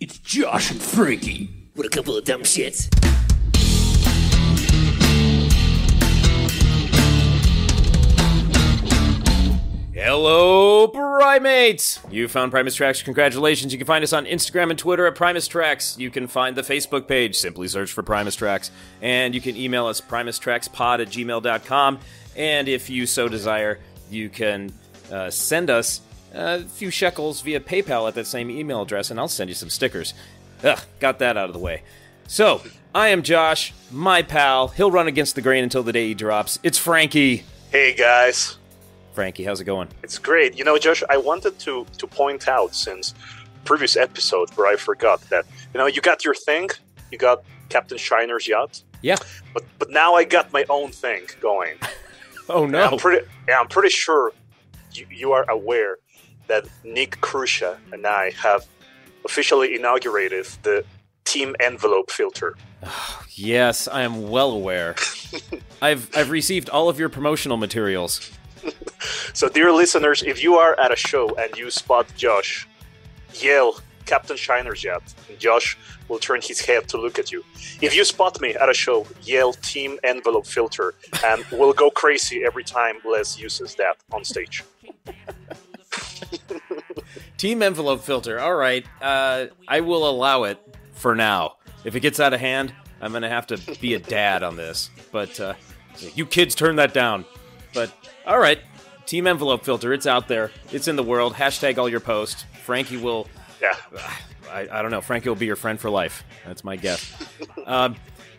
It's Josh and Frankie. What a couple of dumb shits. Hello, Primates! You found Primus Tracks. Congratulations. You can find us on Instagram and Twitter at Primus Tracks. You can find the Facebook page. Simply search for Primus Tracks. And you can email us primustrackspod at gmail.com. And if you so desire, you can uh, send us a few shekels via PayPal at that same email address, and I'll send you some stickers. Ugh, got that out of the way. So, I am Josh, my pal. He'll run against the grain until the day he drops. It's Frankie. Hey guys, Frankie, how's it going? it's great. You know, Josh, I wanted to to point out since previous episode where I forgot that you know you got your thing, you got Captain Shiner's yacht, Yeah. but but now I got my own thing going. Oh And no. I'm pretty yeah, I'm pretty sure you, you are aware that Nick Krusha and I have officially inaugurated the Team Envelope filter. Yes, I am well aware. I've I've received all of your promotional materials. So, dear listeners, if you are at a show and you spot Josh, yell Captain Shiner's yacht, and Josh will turn his head to look at you. If you spot me at a show, yell Team Envelope Filter, and we'll go crazy every time Les uses that on stage. Team envelope filter. All right. Uh, I will allow it for now. If it gets out of hand, I'm gonna have to be a dad on this. But uh, you kids turn that down. But all right. Team envelope filter. It's out there. It's in the world. Hashtag all your posts. Frankie will. Yeah. I, I don't know. Frankie will be your friend for life. That's my guess. um,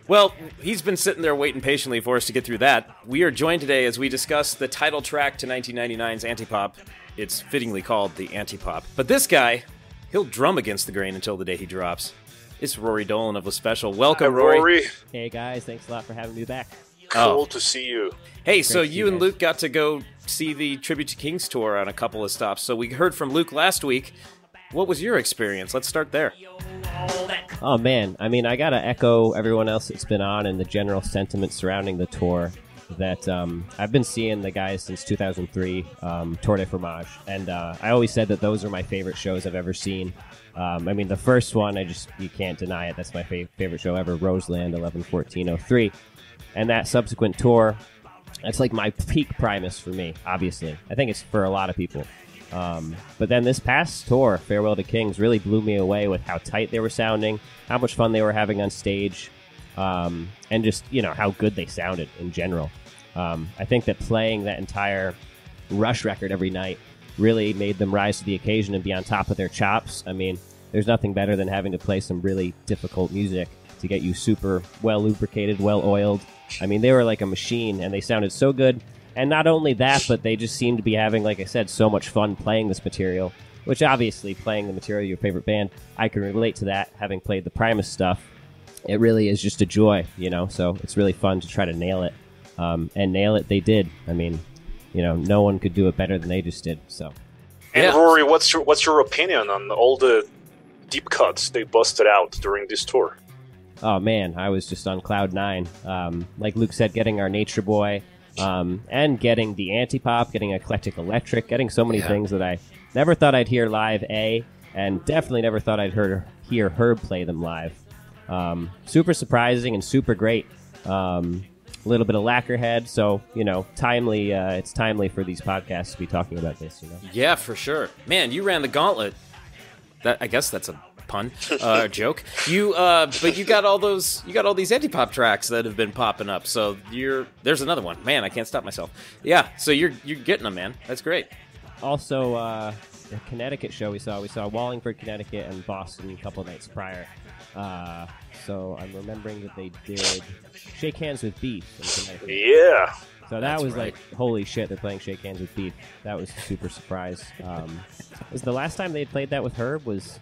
well, he's been sitting there waiting patiently for us to get through that. We are joined today as we discuss the title track to 1999's Antipop. It's fittingly called the Antipop. But this guy, he'll drum against the grain until the day he drops. It's Rory Dolan of lespecial. Hi, Welcome, Rory. Hey guys, thanks a lot for having me back. Oh. Cool Oh. to see you. Hey, so Great to see you you and guys. Luke got to go see the Tribute to Kings tour on a couple of stops. So we heard from Luke last week. What was your experience? Let's start there. Oh man, I mean, I gotta echo everyone else that's been on and the general sentiment surrounding the tour. That um, I've been seeing the guys since 2003, um, Tour de Fromage, and uh, I always said that those are my favorite shows I've ever seen. Um, I mean, the first one, I just you can't deny it. That's my fa- favorite show ever, Roseland 11 14 03. and that subsequent tour. That's like my peak Primus for me. Obviously, I think it's for a lot of people. Um, but then this past tour, Farewell to Kings, really blew me away with how tight they were sounding, how much fun they were having on stage, um, and just you know how good they sounded in general. Um, I think that playing that entire Rush record every night really made them rise to the occasion and be on top of their chops. I mean, there's nothing better than having to play some really difficult music to get you super well lubricated, well oiled. I mean, they were like a machine and they sounded so good. And not only that, but they just seem to be having, like I said, so much fun playing this material. Which obviously, playing the material of your favorite band, I can relate to that, having played the Primus stuff. It really is just a joy, you know. So it's really fun to try to nail it, um, and nail it they did. I mean, you know, no one could do it better than they just did. So And Yeah. Rory, what's your what's your opinion on all the deep cuts they busted out during this tour? Oh man, I was just on cloud nine. Um, like Luke said, getting our Nature Boy, um, and getting the anti pop, getting eclectic electric, getting so many Yeah. things that I never thought I'd hear live. A, and definitely never thought I'd heard, hear Herb play them live. Um, super surprising and super great. Um, a little bit of lacquerhead, so you know, timely. Uh, it's timely for these podcasts to be talking about this. You know. Yeah, for sure. Man, you ran the gauntlet. That I guess that's a pun, uh, joke. You, uh, but you got all those, you got all these anti-pop tracks that have been popping up. So you're there's another one. Man, I can't stop myself. Yeah, so you're you're getting them, man. That's great. also uh, the Connecticut show we saw. We saw Wallingford, Connecticut, and Boston a couple nights prior. Uh, so I'm remembering that they did Shake Hands with Beef in Connecticut. Yeah. So that That's was right. like, holy shit, they're playing Shake Hands with Beef. That was a super surprise. Um, was the last time they had played that with Herb was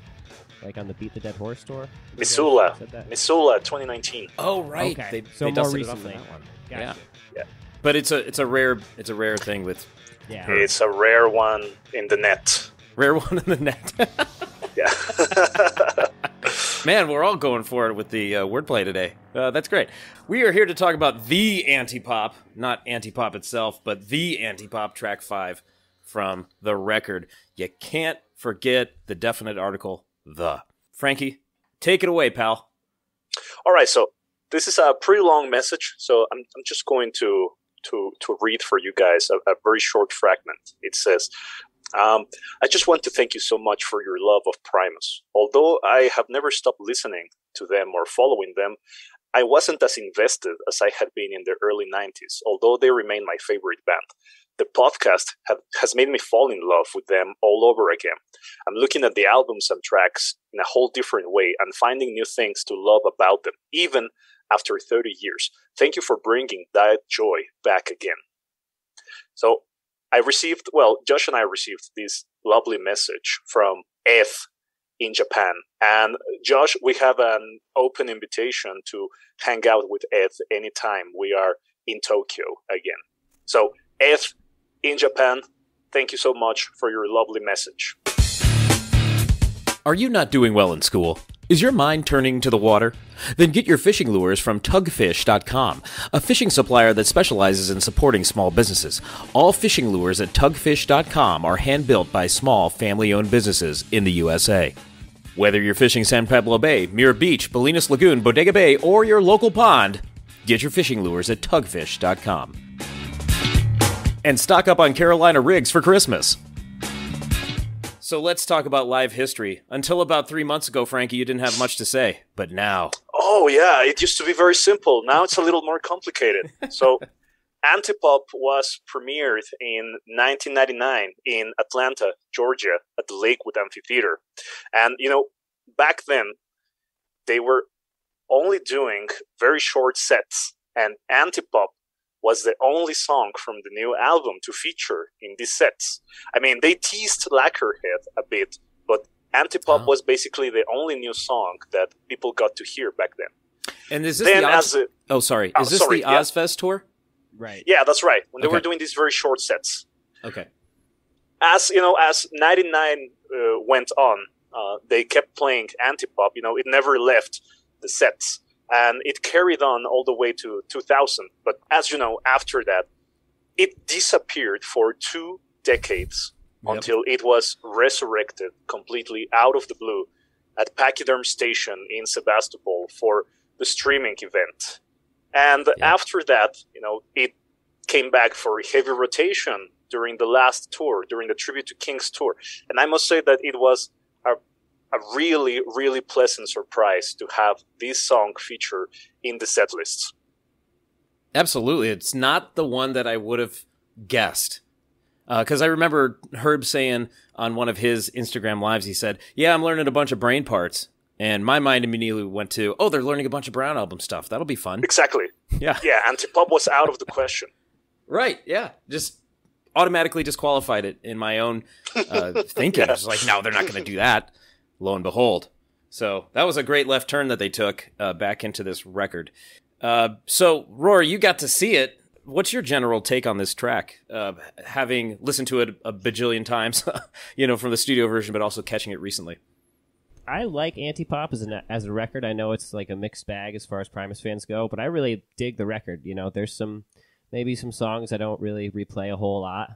like on the Beat the Dead Horse tour? Missoula. Said? Missoula 2019. Oh right, Okay, they, so they more dusted it off recently. on that one. Gotcha. Yeah, Yeah. but it's a it's a rare it's a rare thing with Yeah. It's a rare one in the net. rare one in the net. Yeah. Man, we're all going for it with the uh, wordplay today. Uh, that's great. We are here to talk about the anti-pop, not anti-pop itself, but the anti-pop track five from the record. You can't forget the definite article "the." Frankie, take it away, pal. All right, so this is a pretty long message, so I'm, I'm just going to to to read for you guys a, a very short fragment. It says, um, "I just want to thank you so much for your love of Primus. Although I have never stopped listening to them or following them, I wasn't as invested as I had been in the early '90s. Although they remain my favorite band." The podcast have, has made me fall in love with them all over again. I'm looking at the albums and tracks in a whole different way and finding new things to love about them, even after 30 years. Thank you for bringing that joy back again. So I received, well, Josh and I received this lovely message from F in Japan. And Josh, we have an open invitation to hang out with Ed anytime we are in Tokyo again. So, Ed in Japan, thank you so much for your lovely message. Are you not doing well in school? Is your mind turning to the water? Then get your fishing lures from tugfish.com, a fishing supplier that specializes in supporting small businesses. All fishing lures at tugfish.com are hand built by small, family owned businesses in the USA. Whether you're fishing San Pablo Bay, Muir Beach, Bolinas Lagoon, Bodega Bay, or your local pond, get your fishing lures at tugfish.com. And stock up on Carolina rigs for Christmas. So let's talk about live history. Until about three months ago, Frankie, you didn't have much to say. But now. Oh, yeah, it used to be very simple. Now it's a little more complicated. So, Antipop was premiered in 1999 in Atlanta, Georgia, at the Lakewood Amphitheater. And, you know, back then, they were only doing very short sets, and Antipop was the only song from the new album to feature in these sets. I mean, they teased Lacquerhead a bit, but Antipop Oh. was basically the only new song that people got to hear back then. And is this Then, the Oz- as a, Oh, sorry. Oh, Is this sorry, the yeah. Tour? Right. yeah, that's right. When they were doing these very short sets, Okay. as you know, as '99 uh, went on, uh, they kept playing Antipop. You know, it never left the sets, and it carried on all the way to 2000. But as you know, after that, it disappeared for two decades Yep. until it was resurrected completely out of the blue at Pachyderm Station in Sebastopol for the streaming event. And Yeah. after that, you know, it came back for a heavy rotation during the last tour, during the Tribute to Kings tour. And I must say that it was a, a really, really pleasant surprise to have this song feature in the set lists. Absolutely. It's not the one that I would have guessed. Because I remember Herb saying on one of his Instagram lives, he said, Yeah, I'm learning a bunch of Brain parts. And my mind immediately went to, Oh, they're learning a bunch of Brown album stuff. That'll be fun. Exactly. Yeah. Yeah, Antipop was out of the question. Right. Yeah. Just automatically disqualified it in my own uh, thinking. I was like, no, they're not going to do that. Lo and behold. So that was a great left turn that they took uh, back into this record. Uh, so, Rory, you got to see it. What's your general take on this track? Uh, having listened to it a bajillion times, you know, from the studio version, but also catching it recently. I like Antipop as a as a record. I know it's like a mixed bag as far as Primus fans go, but I really dig the record. You know, there's some maybe some songs I don't really replay a whole lot.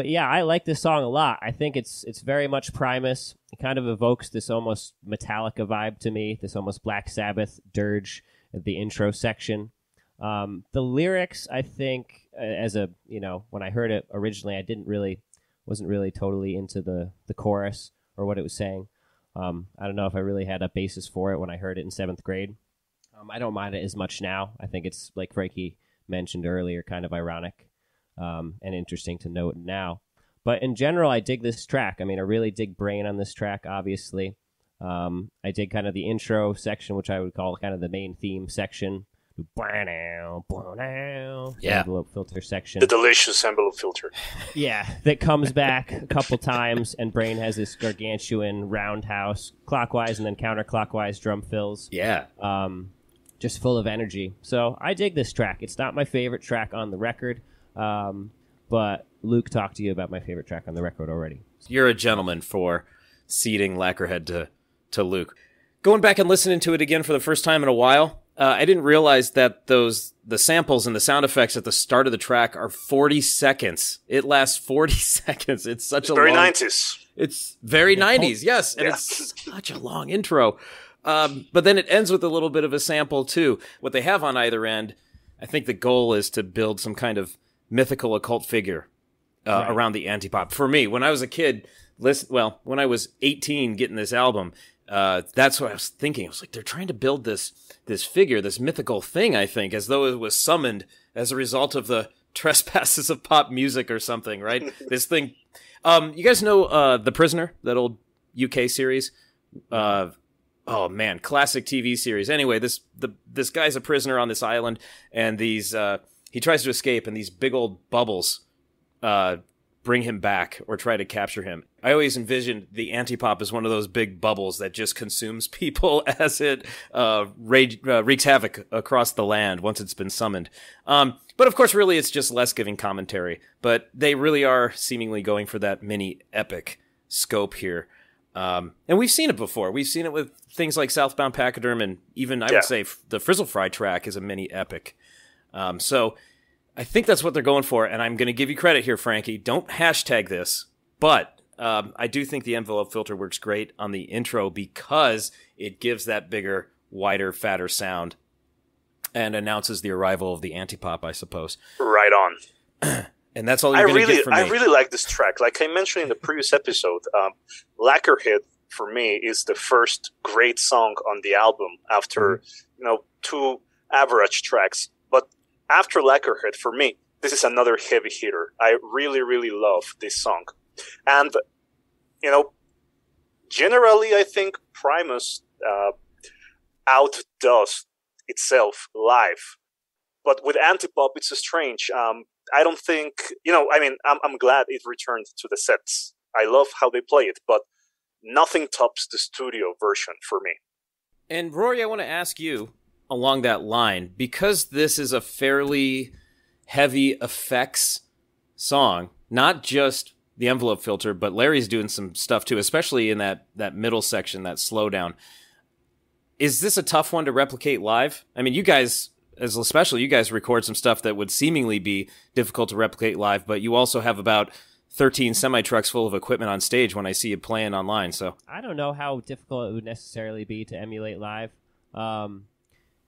But yeah, I like this song a lot. I think it's it's very much Primus. It kind of evokes this almost Metallica vibe to me, this almost Black Sabbath dirge at the intro section. Um, the lyrics, I think, as a you know, when I heard it originally, I didn't really wasn't really totally into the the chorus or what it was saying. Um, I don't know if I really had a basis for it when I heard it in seventh grade. Um, I don't mind it as much now. I think it's like Frankie mentioned earlier, kind of ironic um, and interesting to note now. But in general, I dig this track. I mean, I really dig Brain on this track. Obviously, um, I dig kind of the intro section, which I would call kind of the main theme section. Yeah. envelope filter section. The delicious envelope filter. Yeah, that comes back a couple times, and Brain has this gargantuan roundhouse, clockwise and then counterclockwise drum fills, Yeah. um, just full of energy. So I dig this track. It's not my favorite track on the record, um, but Luke talked to you about my favorite track on the record already. You're a gentleman for ceding Lacquerhead to, to Luke. Going back and listening to it again for the first time in a while, uh, I didn't realize that those the samples and the sound effects at the start of the track are 40 seconds. It lasts 40 seconds. It's such a Very long, 90s. It's very Yeah, 90s, yes, and Yeah. it's such a long intro. Um, but then it ends with a little bit of a sample too. What they have on either end, I think the goal is to build some kind of mythical occult figure uh, Right. around the antipop. For me, when I was a kid, listen, well, when I was 18 getting this album, uh, that's what I was thinking. I was like, they're trying to build this this figure, this mythical thing. I think as though it was summoned as a result of the trespasses of pop music or something, right? this thing. Um, you guys know uh, the Prisoner, that old UK series. Uh, oh man, classic TV series. Anyway, this the this guy's a prisoner on this island, and these uh, he tries to escape, and these big old bubbles uh, bring him back or try to capture him. I always envisioned the antipop as one of those big bubbles that just consumes people as it uh, rage, uh, wreaks havoc across the land once it's been summoned. Um, but of course, really, it's just Les giving commentary. But they really are seemingly going for that mini epic scope here. Um, and we've seen it before. We've seen it with things like Southbound Pachyderm, and even I Yeah. would say the Frizzle Fry track is a mini epic. Um, so I think that's what they're going for, and I'm going to give you credit here, Frankie. Don't hashtag this, but um, I do think the envelope filter works great on the intro because it gives that bigger, wider, fatter sound and announces the arrival of the antipop, I suppose. Right on. And that's all I you're going really, get from I really like this track. Like I mentioned in the previous episode, um, Lacquerhead for me is the first great song on the album after Mm-hmm. you know two average tracks. After Lacquerhead, for me, this is another heavy hitter. I really, really love this song, and you know, generally, I think Primus uh, outdoes itself live. But with Antipop, it's strange. Um, I don't think you know. I mean, I'm I'm glad it returned to the sets. I love how they play it, but nothing tops the studio version for me. And Rory, I want to ask you along that line because this is a fairly heavy effects song, not just the envelope filter, but Larry's doing some stuff too, especially in that that middle section, that slowdown. Is this a tough one to replicate live? I mean, you guys, as especially you guys, record some stuff that would seemingly be difficult to replicate live, but you also have about 13 semi trucks full of equipment on stage when I see you playing online. So I don't know how difficult it would necessarily be to emulate live. Um,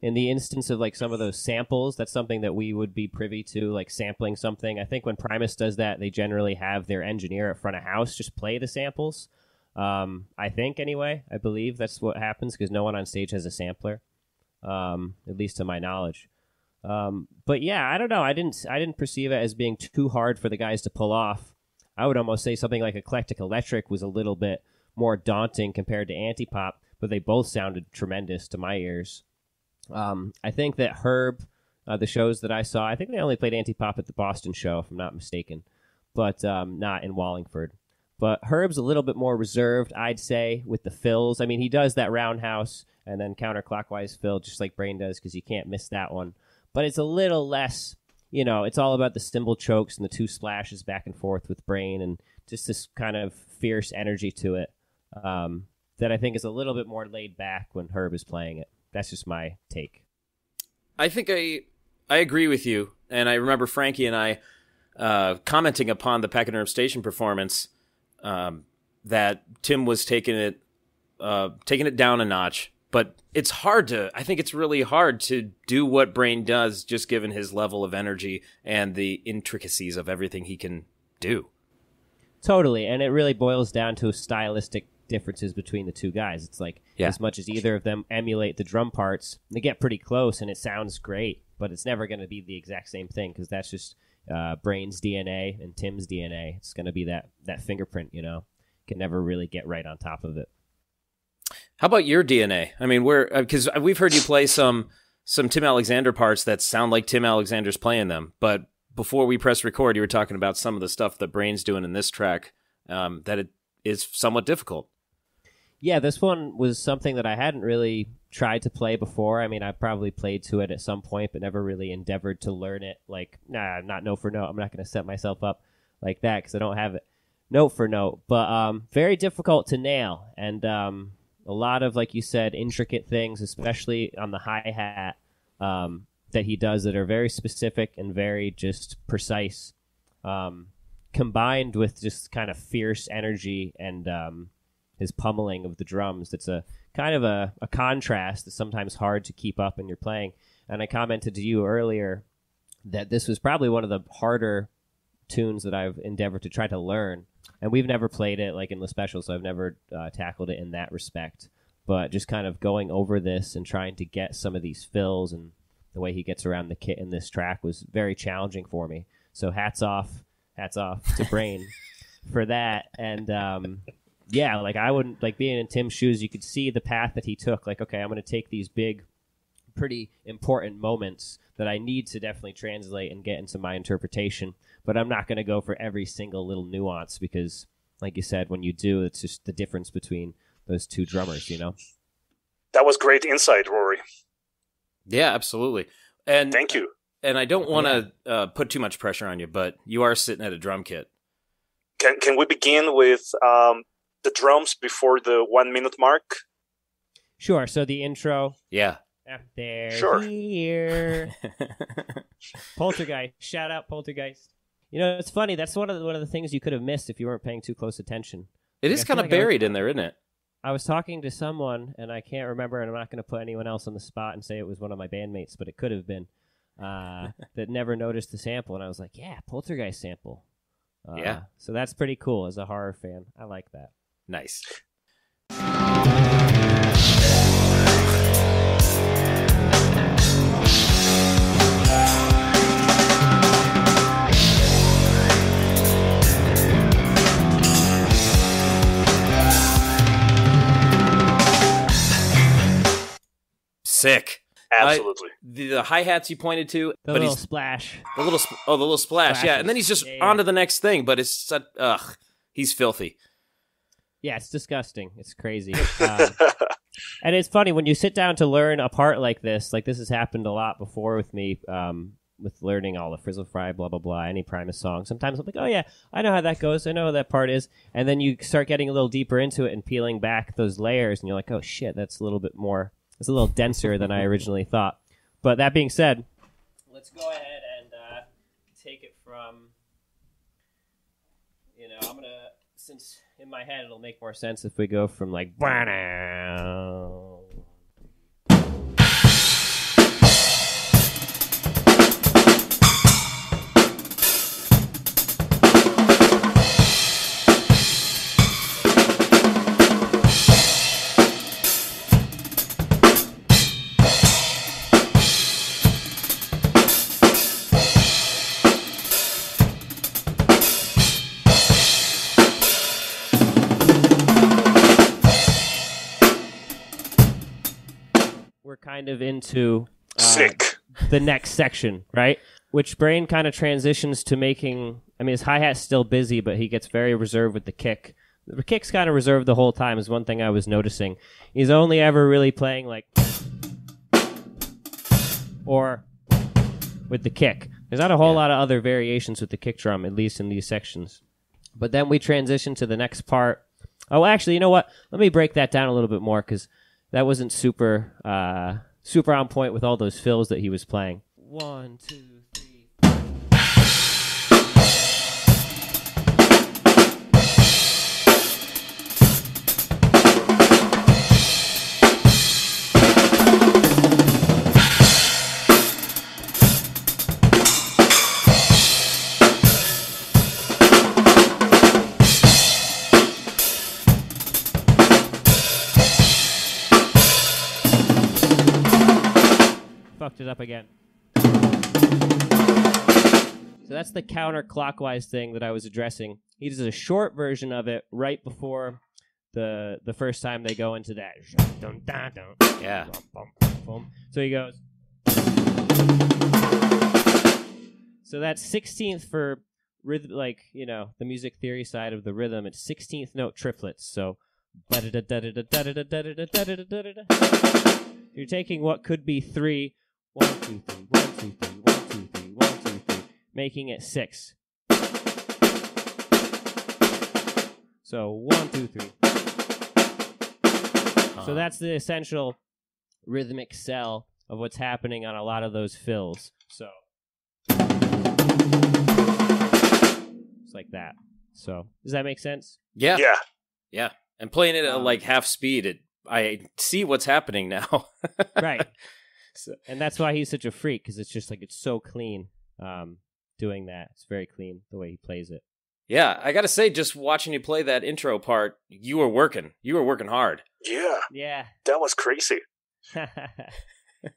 in the instance of like some of those samples, that's something that we would be privy to, like sampling something. I think when Primus does that, they generally have their engineer at front of house just play the samples. Um, I think anyway, I believe that's what happens because no one on stage has a sampler, um, at least to my knowledge. Um, but yeah, I don't know. I didn't I didn't perceive it as being too hard for the guys to pull off. I would almost say something like Eclectic Electric was a little bit more daunting compared to Antipop, but they both sounded tremendous to my ears. Um, I think that Herb, uh, the shows that I saw, I think they only played Antipop at the Boston show, if I'm not mistaken, but um, not in Wallingford. But Herb's a little bit more reserved, I'd say, with the fills. I mean, he does that roundhouse and then counterclockwise fill, just like Brain does, because you can't miss that one. But it's a little less, you know, it's all about the cymbal chokes and the two splashes back and forth with Brain and just this kind of fierce energy to it um, that I think is a little bit more laid back when Herb is playing it. That's just my take. I think I I agree with you, and I remember Frankie and I uh, commenting upon the Pachyderm Station performance um, that Tim was taking it uh, taking it down a notch. But it's hard to. I think it's really hard to do what Brain does, just given his level of energy and the intricacies of everything he can do. Totally, and it really boils down to stylistic differences between the two guys. It's like Yeah. as much as either of them emulate the drum parts, they get pretty close and it sounds great, but it's never going to be the exact same thing because that's just uh, Brain's DNA and Tim's DNA. It's going to be that that fingerprint, you know. Can never really get right on top of it. How about your DNA? I mean, we're because we've heard you play some some Tim Alexander parts that sound like Tim Alexander's playing them, but before we press record, you were talking about some of the stuff that Brain's doing in this track um, that it is somewhat difficult. Yeah, this one was something that I hadn't really tried to play before. I mean, I probably played to it at some point, but never really endeavored to learn it. Like, nah, not note for note. I'm not going to set myself up like that because I don't have it note for note. But um, very difficult to nail, and um, a lot of, like you said, intricate things, especially on the hi hat um, that he does that are very specific and very just precise. Um, combined with just kind of fierce energy and um, his pummeling of the drums. That's a kind of a, a contrast that's sometimes hard to keep up in your playing. And I commented to you earlier that this was probably one of the harder tunes that I've endeavored to try to learn. And we've never played it like in lespecial, so I've never uh, tackled it in that respect. But just kind of going over this and trying to get some of these fills and the way he gets around the kit in this track was very challenging for me. So hats off, hats off to Brain for that. And um, yeah, like I wouldn't like being in Tim's shoes. You could see the path that he took. Like, okay, I'm going to take these big, pretty important moments that I need to definitely translate and get into my interpretation. But I'm not going to go for every single little nuance because, like you said, when you do, it's just the difference between those two drummers. You know. That was great insight, Rory. Yeah, absolutely. And Thank you. And I don't want to uh, put too much pressure on you, but you are sitting at a drum kit. Can can we begin with um, the drums before the one minute mark? Sure. So the intro. Yeah. ah, They're Sure. here. Poltergeist. Shout out Poltergeist. You know, it's funny. That's one of the, one of the things you could have missed if you weren't paying too close attention. it I is kind of like I was- buried in there, isn't it? I was talking to someone, and I can't remember, and I'm not going to put anyone else on the spot and say it was one of my bandmates, but it could have been uh, that never noticed the sample, and I was like, "Yeah, Poltergeist sample." Uh, Yeah. So that's pretty cool as a horror fan. I like that. Nice. Sick. Absolutely. The, the hi hats you pointed to, The but little he's splash. the little sp- oh the little splash, yeah, and then he's just Yeah, yeah. on to the next thing. But it's such, ugh, he's filthy. Yeah, it's disgusting. It's crazy. Um, and it's funny when you sit down to learn a part like this. Like this has happened a lot before with me. Um, with learning all the Frizzle Fry, blah blah blah, any Primus song. Sometimes I'm like, oh yeah, I know how that goes. I know how that part is. And then you start getting a little deeper into it and peeling back those layers, and you're like, oh shit, that's a little bit more. It's a little denser than I originally thought. But that being said, let's go ahead and uh, take it from. You know, I'm gonna since in my head it'll make more sense if we go from like. Kind of into uh, Sick. the next section, right? Which Brain kind of transitions to making. I mean, his hi hat's still busy, but he gets very reserved with the kick. The kick's kind of reserved the whole time. Is one thing I was noticing. He's only ever really playing like or with the kick. There's not a whole Yeah. lot of other variations with the kick drum, at least in these sections. But then we transition to the next part. Oh, actually, you know what? Let me break that down a little bit more because that wasn't super uh, super on point with all those fills that he was playing. One, two, Fucked it up again. So that's the counterclockwise thing that I was addressing. He does a short version of it right before the the first time they go into that. Yeah. So he goes. So that's 16th for rhythm, like you know the music theory side of the rhythm. It's 16th note triplets. So you're taking what could be three, one, two, three, one, two, three, one, two, three, one, two, three, making it six. So one, two, three. So that's the essential rhythmic cell of what's happening on a lot of those fills. So It's like that. So does that make sense? Yeah, Yeah. yeah. And playing it at Um, like half speed, it I see what's happening now. Right. So- and that's why he's such a freak because it's just like it's so clean. Um, doing that, it's very clean the way he plays it. yeah, I gotta say, just watching you play that intro part, you were working. You were working hard. Yeah. Yeah. That was crazy.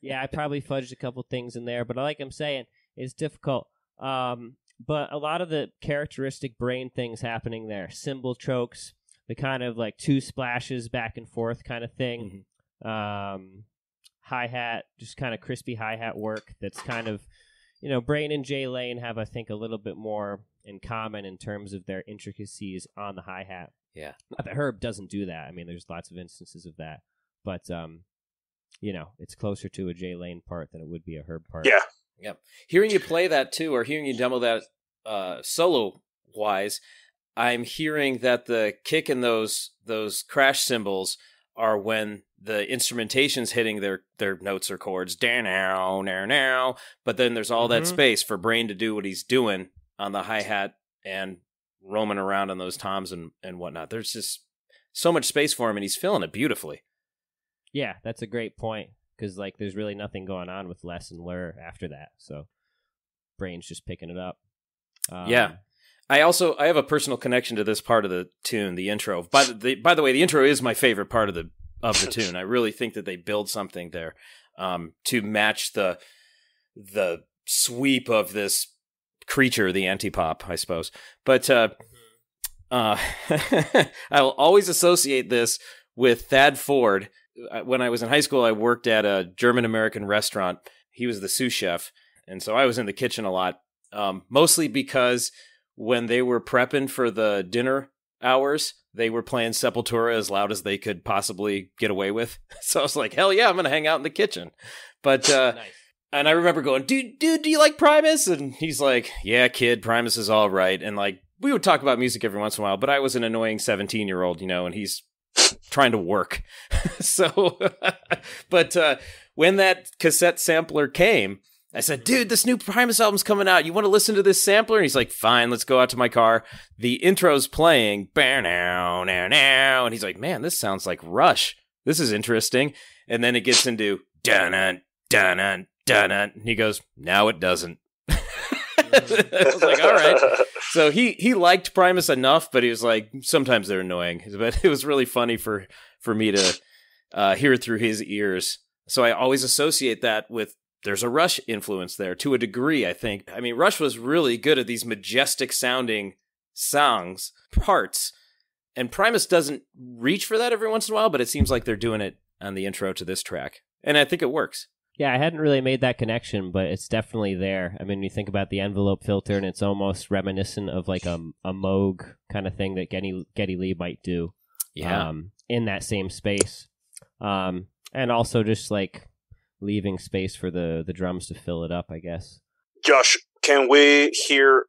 yeah, I probably fudged a couple things in there, but like I'm saying, it's difficult. Um, but a lot of the characteristic Brain things happening there, cymbal chokes, the kind of like two splashes back and forth kind of thing, um, hi hat, just kind of crispy hi hat work. That's kind of, you know, Brain and Jay Lane have, I think, a little bit more in common in terms of their intricacies on the hi hat. Yeah. Not that Herb doesn't do that. I mean, there's lots of instances of that, but um, you know, it's closer to a Jay Lane part than it would be a Herb part. Yeah. Yeah. Hearing you play that too, or hearing you demo that uh, solo wise, I'm hearing that the kick in those those crash cymbals are when the instrumentation's hitting their their notes or chords, down now, now, now. But then there's all that Mhm. space for Brain to do what he's doing on the hi hat and roaming around on those toms and and whatnot. There's just so much space for him, and he's filling it beautifully. Yeah, that's a great point because like there's really nothing going on with Les and Ler after that, so Brain's just picking it up. Um, Yeah. I also I have a personal connection to this part of the tune, the intro. By the, the by the way, the intro is my favorite part of the of the tune. I really think that they build something there um, to match the the sweep of this creature, the anti-pop, I suppose. But uh, uh, I'll always associate this with Thad Ford. Uh, When I was in high school, I worked at a German American restaurant. He was the sous chef, and so I was in the kitchen a lot, um, mostly because when they were prepping for the dinner hours, they were playing Sepultura as loud as they could possibly get away with. So I was like, hell yeah, I'm gonna hang out in the kitchen. But uh, nice. and I remember going, dude, dude, do you like Primus? And he's like, yeah, kid, Primus is all right. And like, we would talk about music every once in a while, but I was an annoying 17 year old, you know, and he's trying to work. so, but uh, when that cassette sampler came, I said, dude, this new Primus album's coming out. You want to listen to this sampler? And he's like, fine, let's go out to my car. The intro's playing, now, now, now. And he's like, man, this sounds like Rush. This is interesting. And then it gets into dun dun dun dun. And he goes, now it doesn't. I was like, all right. So he he liked Primus enough, but he was like, sometimes they're annoying. But it was really funny for for me to uh, hear it through his ears. So I always associate that with there's a Rush influence there to a degree. I think. I mean, Rush was really good at these majestic sounding songs parts, and Primus doesn't reach for that every once in a while. But it seems like they're doing it on the intro to this track, and I think it works. Yeah, I hadn't really made that connection, but it's definitely there. I mean, you think about the envelope filter, and it's almost reminiscent of like a, a Moog kind of thing that Geddy Geddy Lee might do. um, in that same space, um, and also just like leaving space for the the drums to fill it up. I guess. Josh, can we hear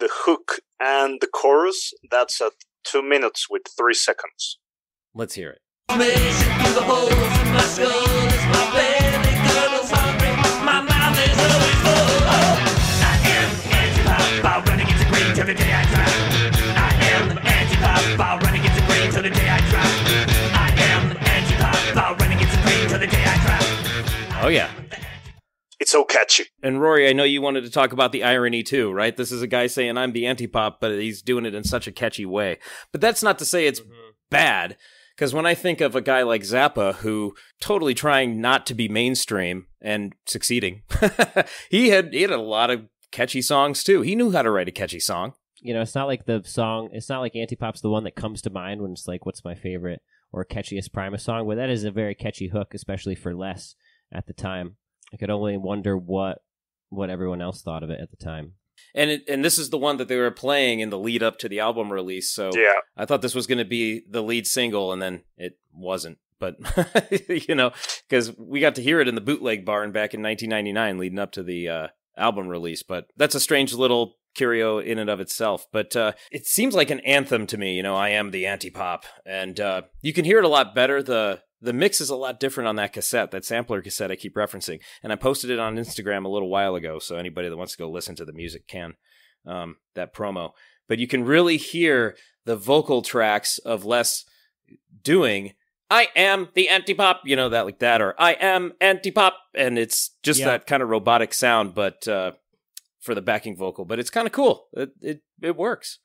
the hook and the chorus? That's at two minutes with three seconds. Let's hear it. Formation through the holes in my skull Oh yeah. It's so catchy. And Rory, I know you wanted to talk about the irony too, right? This is a guy saying I'm the anti-pop, but he's doing it in such a catchy way. But that's not to say it's mm-hmm. bad, because when I think of a guy like Zappa, who totally trying not to be mainstream and succeeding, he had he had a lot of catchy songs too. He knew how to write a catchy song. You know, it's not like the song. It's not like Antipop's the one that comes to mind when it's like, "What's my favorite?" or catchiest Primus song. But that is a very catchy hook, especially for Les at the time. I could only wonder what what everyone else thought of it at the time. And it, and this is the one that they were playing in the lead up to the album release. So Yeah. I thought this was going to be the lead single, and then it wasn't. But you know, because we got to hear it in the bootleg barn back in 1999, leading up to the uh, album release. But that's a strange little curio in and of itself. But uh, it seems like an anthem to me. You know, I am the anti-pop, and uh, you can hear it a lot better. the The mix is a lot different on that cassette, that sampler cassette I keep referencing, and I posted it on Instagram a little while ago. So anybody that wants to go listen to the music can. Um, that promo. but you can really hear the vocal tracks of Les doing I am the anti-pop, you know that like that or I am anti-pop and it's just Yeah. that kind of robotic sound but uh for the backing vocal, but it's kind of cool. It, it it works.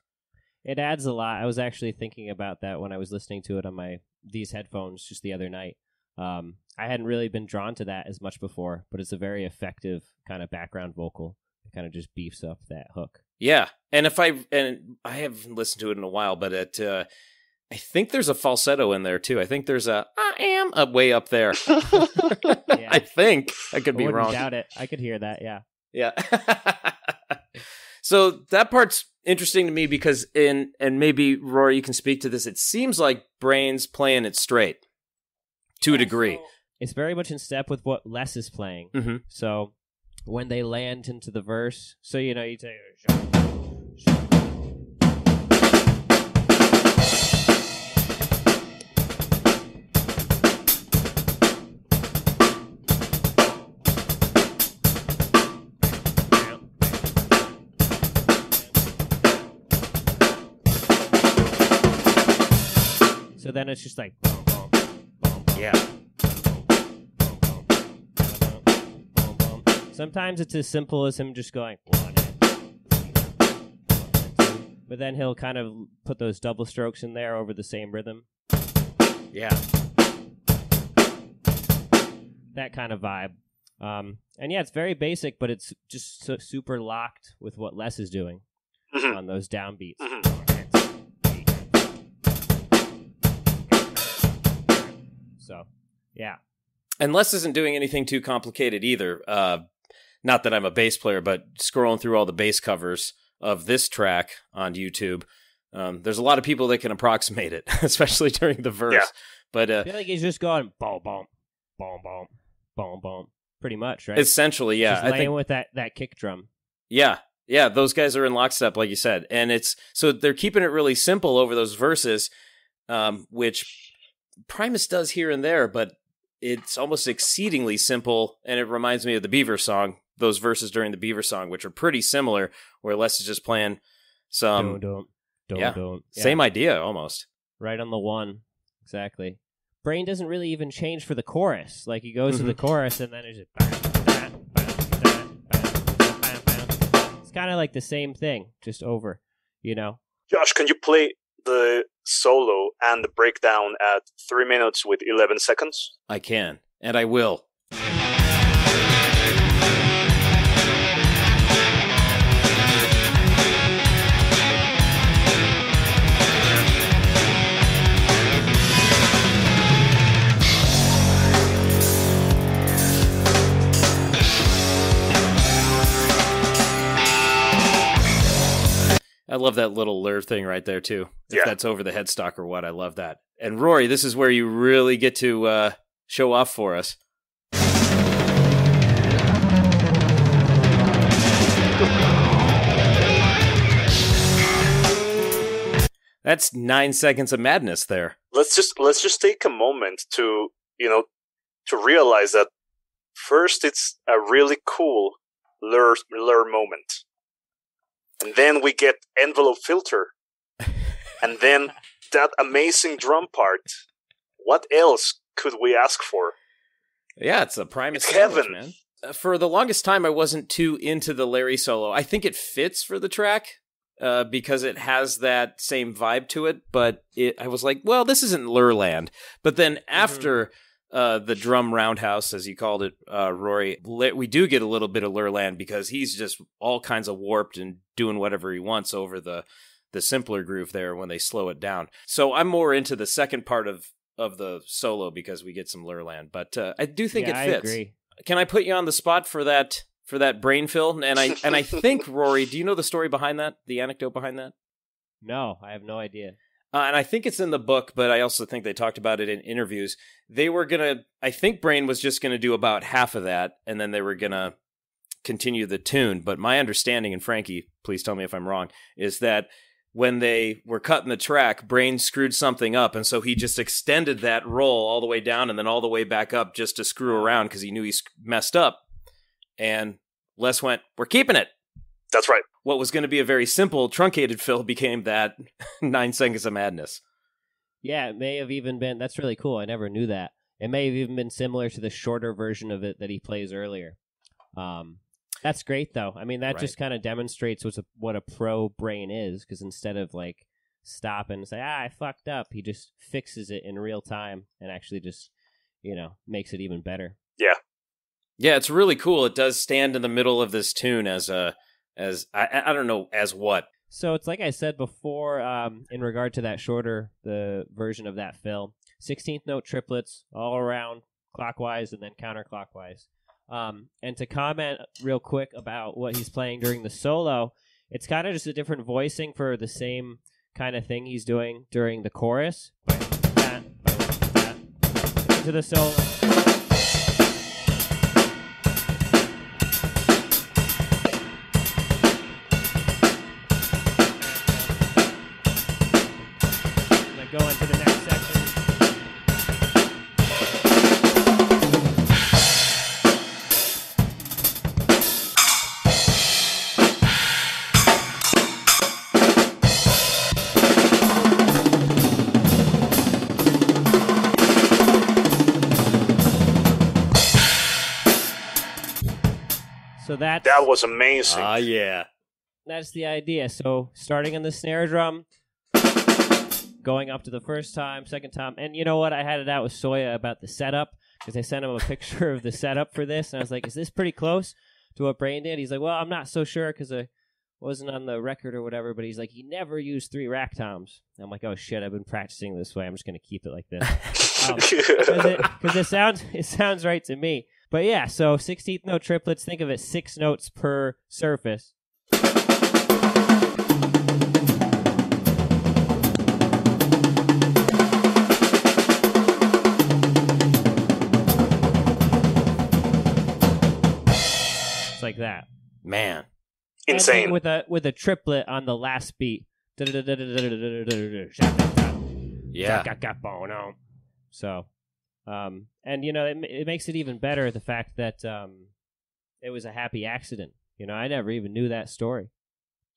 It adds a lot. I was actually thinking about that when I was listening to it on my these headphones just the other night. Um, I hadn't really been drawn to that as much before, but it's a very effective kind of background vocal. It kind of just beefs up that hook. Yeah, and if I and I haven't listened to it in a while, but it uh, I think there's a falsetto in there too. I think there's a I am up way up there. I think I could I be wrong. doubt it. I could hear that. Yeah. Yeah. so that part's interesting to me because in and maybe Rory, you can speak to this. It seems like Brain's playing it straight to a degree. It's very much in step with what Les is playing. Mhm. So when they land into the verse, so you know, you take So then it's just like Yeah. Sometimes it's as simple as him just going but then he'll kind of put those double strokes in there over the same rhythm. Yeah. That kind of vibe. Um, and yeah, it's very basic, but it's just so super locked with what Les is doing Mhm. on those downbeats. So, yeah. And Les isn't doing anything too complicated either. Uh, not that I'm a bass player, but scrolling through all the bass covers of this track on YouTube, um, there's a lot of people that can approximate it, especially during the verse. Yeah. But uh, I feel like he's just going boom, boom, boom, boom, boom, boom. Pretty much, right? essentially, yeah, just I think with that that kick drum. Yeah. Yeah, those guys are in lockstep, like you said. And it's so they're keeping it really simple over those verses, um, which Primus does here and there, but it's almost exceedingly simple. And it reminds me of the Beaver song, those verses during the Beaver song, which are pretty similar, where Les is just playing some don't, don't, don't, yeah. don't. Yeah, same idea almost. right on the one. Exactly. Brain doesn't really even change for the chorus. Like he goes to Mhm. the chorus and then it's just. It's kind of like the same thing, just over. You know. Josh, can you play the solo and the breakdown at three minutes with eleven seconds? I can, and I will. I love that little Ler thing right there too. If Yeah. that's over the headstock or what, I love that. And Rory, this is where you really get to uh, show off for us. That's nine seconds of madness there. Let's just let's just take a moment to you know to realize that first it's a really cool Ler Ler moment, and then we get envelope filter, and then that amazing drum part. What else could we ask for? Yeah, it's a Primus It's sandwich, heaven. man. Uh, For the longest time, I wasn't too into the Larry solo. I think it fits for the track uh, because it has that same vibe to it. But it, I was like, well, this isn't Lerland. But then after uh, the drum roundhouse, as you called it, uh, Rory, we do get a little bit of Lerland because he's just all kinds of warped and doing whatever he wants over the the simpler groove there when they slow it down. So I'm more into the second part of of the solo because we get some Lerland. But uh, I do think yeah, it fits I agree. can I put you on the spot for that for that Brain fill? And I and I think Rory, do you know the story behind that? The anecdote behind that? No, I have no idea. Uh, and I think it's in the book, but I also think they talked about it in interviews. They were gonna, I think Brain was just gonna do about half of that, and then they were gonna continue the tune. But my understanding, and Frankie, please tell me if I'm wrong, is that when they were cutting the track, Brain screwed something up, and so he just extended that roll all the way down and then all the way back up just to screw around because he knew he messed up. And Les went, "We're keeping it." That's right. What was going to be a very simple, truncated fill became that nine seconds of madness. Yeah, it may have even been. That's really cool. I never knew that. It may have even been similar to the shorter version of it that he plays earlier. Um, that's great, though. I mean, that Right. just kind of demonstrates what's a, what a pro Brain is, because instead of like stop and say, "Ah, I fucked up," he just fixes it in real time and actually just, you know, makes it even better. Yeah, Yeah, it's really cool. It does stand in the middle of this tune as a as I I don't know as what. So it's like I said before, um, in regard to that shorter the version of that fill, sixteenth note triplets all around clockwise and then counterclockwise. Um, and to comment real quick about what he's playing during the solo, it's kind of just a different voicing for the same kind of thing he's doing during the chorus. To the solo. That's That was amazing. Ah, yeah. that's the idea. So starting on the snare drum, going up to the first time, second time, and you know what? I had it out with Soya about the setup because I sent him a picture of the setup for this, and I was like, "Is this pretty close to what Brain did?" He's like, "Well, I'm not so sure because I wasn't on the record or whatever." But he's like, "He never used three rack toms." And I'm like, "Oh shit! I've been practicing this way. I'm just gonna keep it like this." because it, 'cause it sounds it sounds right to me. But yeah, so 16th note triplets. Think of it, six notes per surface. It's like that. Man. Insane. with a with a triplet on the last beat. Yeah. So, um, and you know, it, it makes it even better the fact that um, it was a happy accident. You know, I never even knew that story.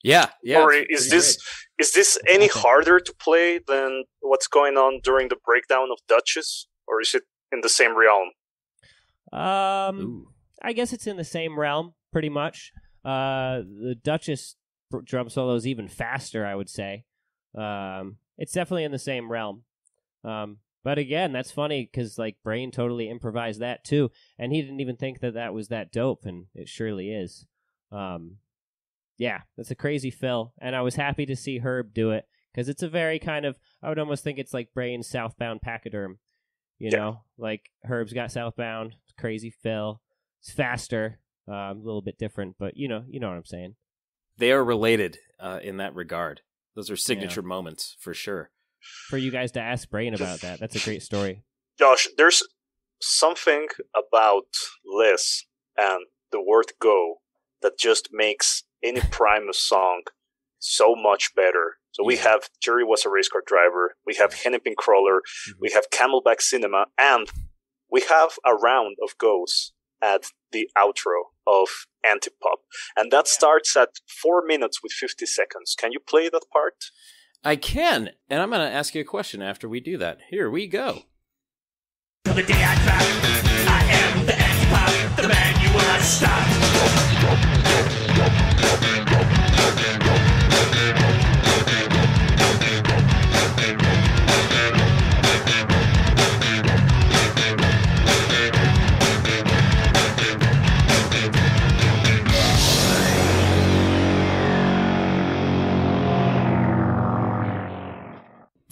Yeah. Yeah. or is pretty this is this any Okay. harder to play than what's going on during the breakdown of Duchess, or is it in the same realm? Um. Ooh. I guess it's in the same realm, pretty much. Uh, the Duchess drum solo is even faster, I would say. Um, it's definitely in the same realm. Um, but again, that's funny because like Brain totally improvised that too, and he didn't even think that that was that dope, and it surely is. Um, yeah, that's a crazy fill, and I was happy to see Herb do it because it's a very kind of I would almost think it's like Brain's Southbound Pachyderm. You Yeah. know, like Herb's got Southbound, crazy fill. It's faster, um, a little bit different, but you know, you know what I'm saying. They are related uh, in that regard. Those are signature moments for sure. For you guys to ask Brain about that, that's a great story. Josh, there's something about Les and the word go that just makes any Primus song so much better. So we have Jerry was a race car driver, we have Hennepin Crawler, mm-hmm. we have Camelback Cinema, and we have a round of goes at the outro of Antipop. And that starts at 4 minutes with 50 seconds. Can you play that part? I can, and I'm going to ask you a question after we do that. Here we go. Till the day I drop, I am the X-Pop, the man you stop.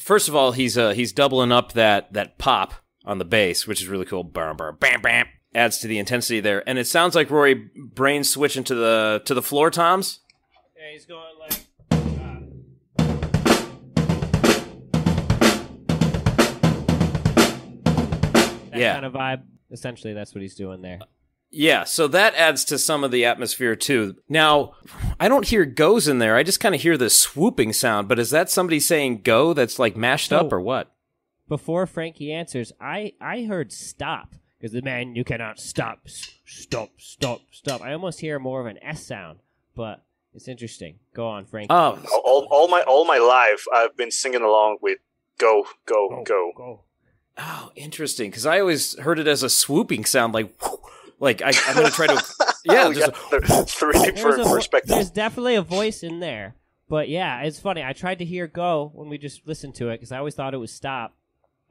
First of all, he's uh, he's doubling up that that pop on the bass, which is really cool. Bam, bam, bam, bam. Adds to the intensity there, and it sounds like Rory Brain switching to the to the floor toms. Yeah, he's going like. That Yeah. kind of vibe. Essentially, that's what he's doing there. Yeah, so that adds to some of the atmosphere too. Now, I don't hear goes in there. I just kind of hear the swooping sound. But is that somebody saying go that's like mashed up or what? Before Frankie answers, I I heard stop because the man you cannot stop, stop, stop, stop. I almost hear more of an S sound, but It's interesting. Go on, Frankie. Oh, all, all my all my life, I've been singing along with "Go, go, go." go. oh, interesting. Because I always heard it as a swooping sound, like, like I, I'm gonna try to, yeah, just got the three There's, different a vo- there's definitely a voice in there. But yeah, it's funny. I tried to hear go when we just listened to it because I always thought it was stop,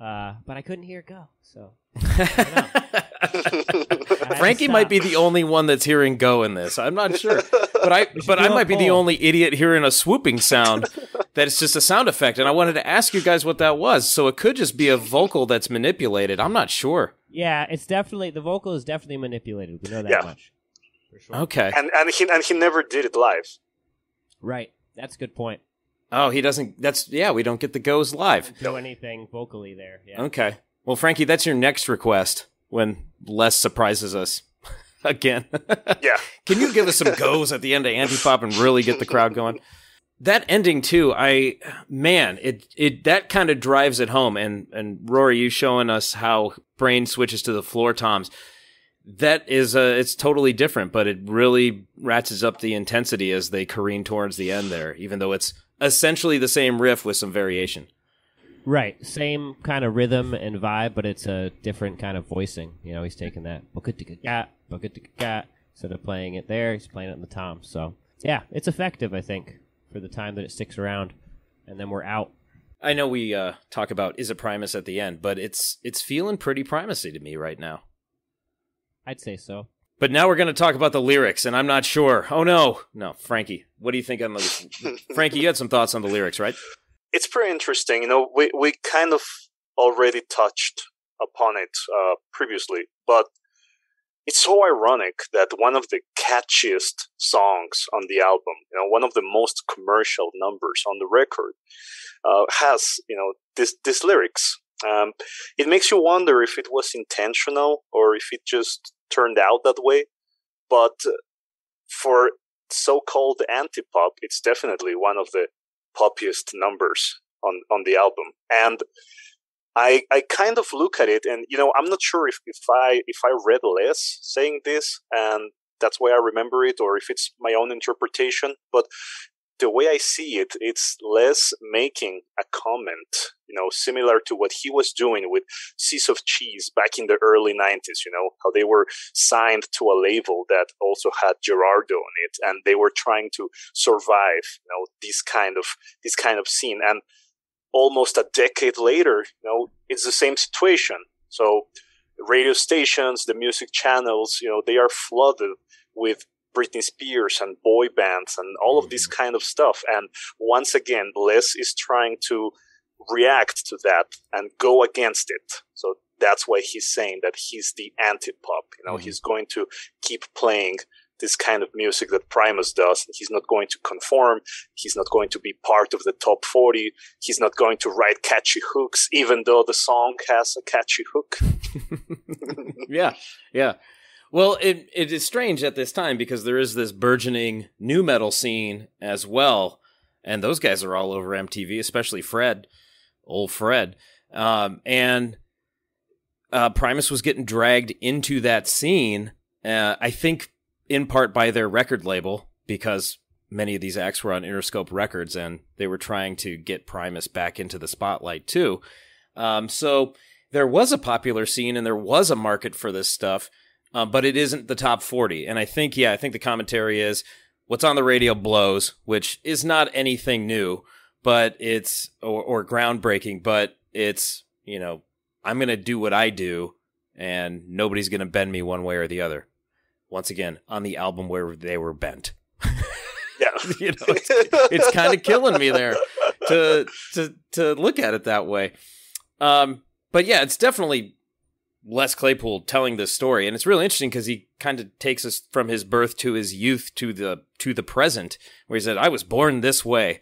uh, but I couldn't hear go. So I had to Frankie might be the only one that's hearing go in this. I'm not sure, but I but do I a might be the only idiot hearing a swooping sound. That it's just a sound effect, and I wanted to ask you guys what that was. So it could just be a vocal that's manipulated. I'm not sure. Yeah, it's definitely the vocal is definitely manipulated. We know that Yeah. much for sure. Okay. and and he and he never did it live. Right, that's a good point. Oh, he doesn't. That's yeah. We don't get the goes live. Do anything vocally there? Yeah. Okay. Well, Frankie, that's your next request when Les surprises us again. Yeah, Can you give us some goes at the end of Antipop and really get the crowd going? That ending too, I man, it it that kind of drives it home. And and Rory, you showing us how Brain switches to the floor toms. That is uh it's totally different, but it really ratchets up the intensity as they careen towards the end there, even though it's essentially the same riff with some variation. Right, same kind of rhythm and vibe, but it's a different kind of voicing. You know, he's taking that instead of playing it there, he's playing it in the tom. So yeah, it's effective, I think, for the time that it sticks around, and then we're out. I know we uh, talk about is it Primus at the end, but it's it's feeling pretty primacy to me right now. I'd say so. But now we're going to talk about the lyrics, and I'm not sure. Oh no, no, Frankie, what do you think on the? Frankie, you had some thoughts on the lyrics, right? it's pretty interesting. You know, we we kind of already touched upon it uh, previously, but it's so ironic that one of the catchiest songs on the album, you know, one of the most commercial numbers on the record, uh, has you know this this lyrics. Um, it makes you wonder if it was intentional or if it just turned out that way. But for so-called anti-pop, it's definitely one of the poppiest numbers on on the album and i i kind of look at it and you know i'm not sure if if i if i read Les saying this and that's why i remember it or if it's my own interpretation but the way i see it it's Les making a comment you know similar to what he was doing with Seas of Cheese back in the early 90s you know how they were signed to a label that also had Gerardo on it and they were trying to survive you know this kind of this kind of scene. And almost a decade later you know it's the same situation. So radio stations the music channels you know they are flooded with Britney Spears and boy bands and all of this kind of stuff. And once again Bliss is trying to react to that and go against it. So that's why he's saying that he's the anti-pop you know Mhm. he's going to keep playing this kind of music that Primus does. He's not going to conform. He's not going to be part of the top 40. He's not going to write catchy hooks, even though the song has a catchy hook. yeah, yeah. Well, it it is strange at this time because there is this burgeoning nu metal scene as well, and those guys are all over MTV, especially Fred, old Fred, um, and uh, Primus was getting dragged into that scene. Uh, I think in part by their record label because many of these acts were on Interscope Records and they were trying to get Primus back into the spotlight too. Um, so there was a popular scene and there was a market for this stuff, uh, but it isn't the top 40. And I think, yeah, I think the commentary is what's on the radio blows, which is not anything new, but it's, or, or groundbreaking, but it's, you know, I'm going to do what I do and nobody's going to bend me one way or the other. Once again, on the album where they were bent. Yeah. you know, it's, it's kind of killing me there to to to look at it that way. Um, but yeah, it's definitely Les Claypool telling this story, and it's really interesting because he kind of takes us from his birth to his youth to the to the present, where he said, "I was born this way,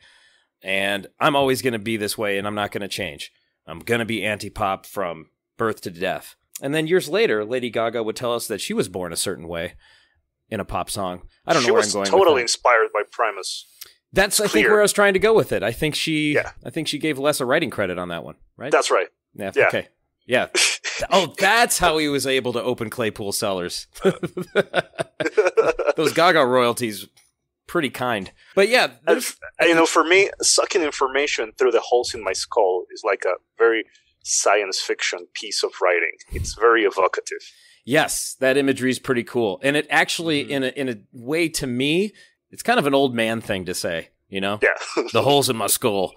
and I'm always going to be this way, and I'm not going to change. I'm going to be anti-pop from birth to death." And then years later, Lady Gaga would tell us that she was born a certain way in a pop song. I don't she know where I'm going. totally inspired by Primus. That's I think where I was trying to go with it. I think she Yeah. I think she gave Les a writing credit on that one, right? That's right. yeah, yeah. Okay. Yeah. oh, that's how he was able to open Claypool cellars. Those Gaga royalties pretty kind. But yeah, you know, for me, sucking information through the holes in my skull is like a very science fiction piece of writing. It's very evocative. yes, that imagery is pretty cool, and it actually, in a in a way, to me, it's kind of an old man thing to say. You know, Yeah. the holes in my skull.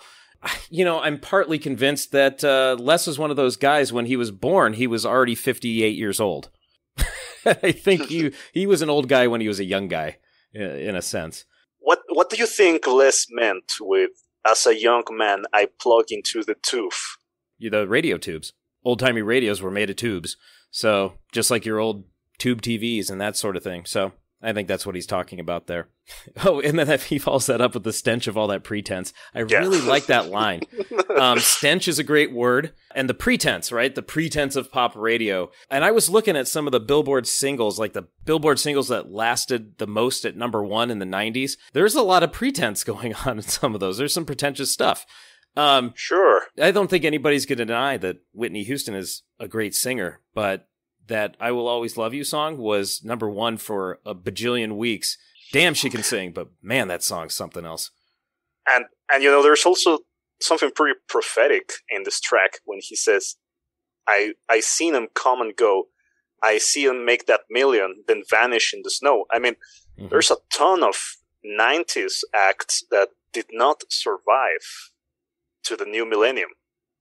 You know, I'm partly convinced that uh, Les was one of those guys. When he was born, he was already 58 years old. I think he he was an old guy when he was a young guy, in a sense. what What do you think Les meant with "as a young man, I plug into the tooth"? You- The radio tubes, old timey radios were made of tubes, so just like your old tube TVs and that sort of thing. So I think that's what he's talking about there. Oh, and then he follows that up with the stench of all that pretense. I Yeah. really like that line. um, stench is a great word, and the pretense, right? The pretense of pop radio. And I was looking at some of the Billboard singles, like the Billboard singles that lasted the most at number one in the '90s. There's a lot of pretense going on in some of those. There's some pretentious stuff. Um, Sure. I don't think anybody's going to deny that Whitney Houston is a great singer, but that I Will Always Love You song was number one for a bajillion weeks. Damn, she can sing, but man, that song's something else. and and you know there's also something pretty prophetic in this track when he says i i seen him come and go i see him make that million then vanish in the snow i mean Mhm. there's a ton of 90s acts that did not survive to the new millennium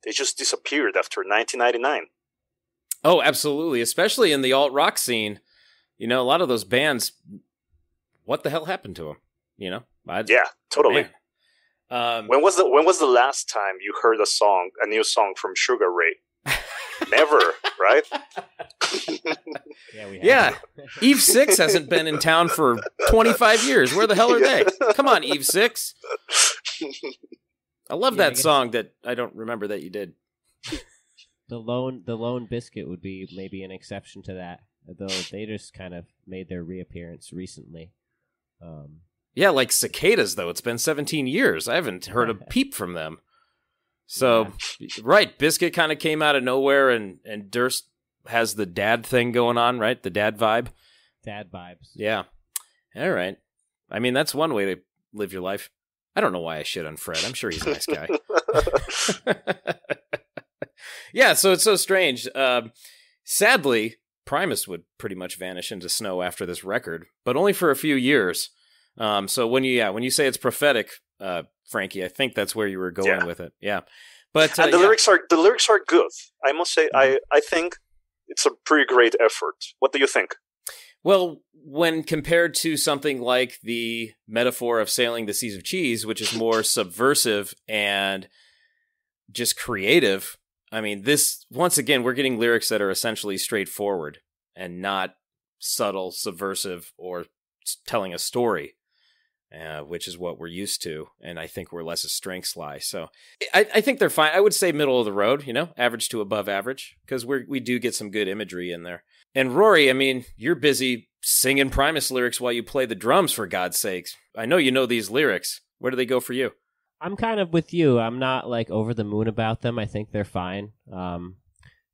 they just disappeared after 1999 Oh, absolutely. Especially in the alt rock scene. You know, a lot of those bands, what the hell happened to them? You know? I, yeah totally man. Um, when was the when was the last time you heard a song a new song from sugar ray never right Yeah, we. Yeah. Eve Six hasn't been in town for 25 years. Where the hell are they? Come on, Eve Six. I love Yeah, I that guess- song that I don't remember that you did. The lone the lone Bizkit would be maybe an exception to that, though they just kind of made their reappearance recently. Um, Yeah, like cicadas, though. It's been 17 years. I haven't heard a peep from them. So, right, Bizkit kind of came out of nowhere, and, and Durst has the dad thing going on, right? The dad vibe. dad vibes. Yeah. All right. I mean, that's one way to live your life. I don't know why I shit on Fred. I'm sure he's a nice guy. yeah, so it's so strange. Um, sadly, Primus would pretty much vanish into snow after this record, but only for a few years. Um, so when you yeah when you say it's prophetic, uh, Frankie, I think that's where you were going Yeah. with it. Yeah, but uh, and the yeah. lyrics are the lyrics are good. I must say, I Mm-hmm. I think it's a pretty great effort. What do you think? Well, when compared to something like the metaphor of sailing the seas of cheese, which is more subversive and just creative, I mean, this, once again, we're getting lyrics that are essentially straightforward and not subtle, subversive, or telling a story, uh, which is what we're used to. And I think where Les's strengths lie. So I, I think they're fine. I would say middle of the road, you know, average to above average, because we we do get some good imagery in there. And Rory, I mean, you're busy singing Primus lyrics while you play the drums, for God's sakes. I know you know these lyrics. Where do they go for you? I'm kind of with you. I'm not like over the moon about them. I think they're fine. Um,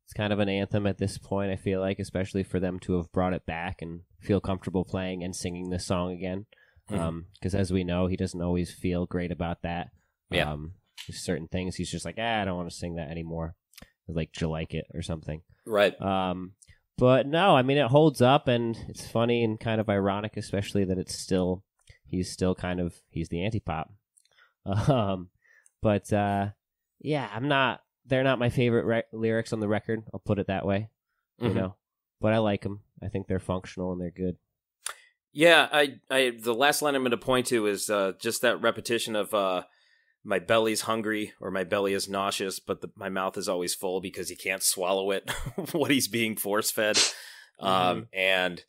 it's kind of an anthem at this point. I feel like, especially for them to have brought it back and feel comfortable playing and singing this song again. Because as we know, he doesn't always feel great about that. Yeah. Um, certain things he's just like, ah, I don't want to sing that anymore. Like, do you like it or something? Right. Um, but no, I mean it holds up, and it's funny and kind of ironic, especially that it's still he's still kind of he's the anti-pop. Um, but uh, yeah, I'm not. They're not my favorite re- lyrics on the record. I'll put it that way. You Mhm. know, but I like them. I think they're functional and they're good. Yeah, I, I, the last line I'm going to point to is uh, just that repetition of uh, my belly's hungry or my belly is nauseous, but the, my mouth is always full because he can't swallow it. what he's being force fed, um, and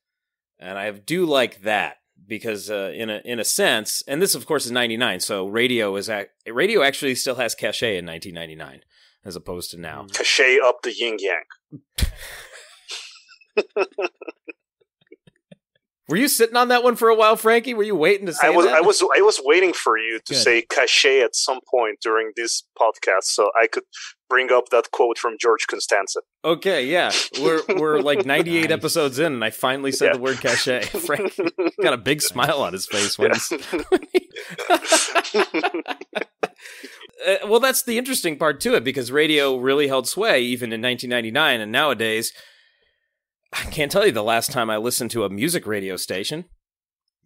and I do like that because uh, in a in a sense, and this of course is '99, so radio is ac- radio actually still has cachet in 1999 as opposed to now. Cachet up the yin yang. Were you sitting on that one for a while, Frankie? Were you waiting to say I was that? I was I was waiting for you to Good. say cachet at some point during this podcast so I could bring up that quote from George Costanza. Okay, yeah. We're we're like 98 Nice. episodes in and I finally said Yeah. the word cachet. Frank got a big smile on his face when he's Uh, well, that's the interesting part to it because radio really held sway even in 1999, and nowadays, I can't tell you the last time I listened to a music radio station.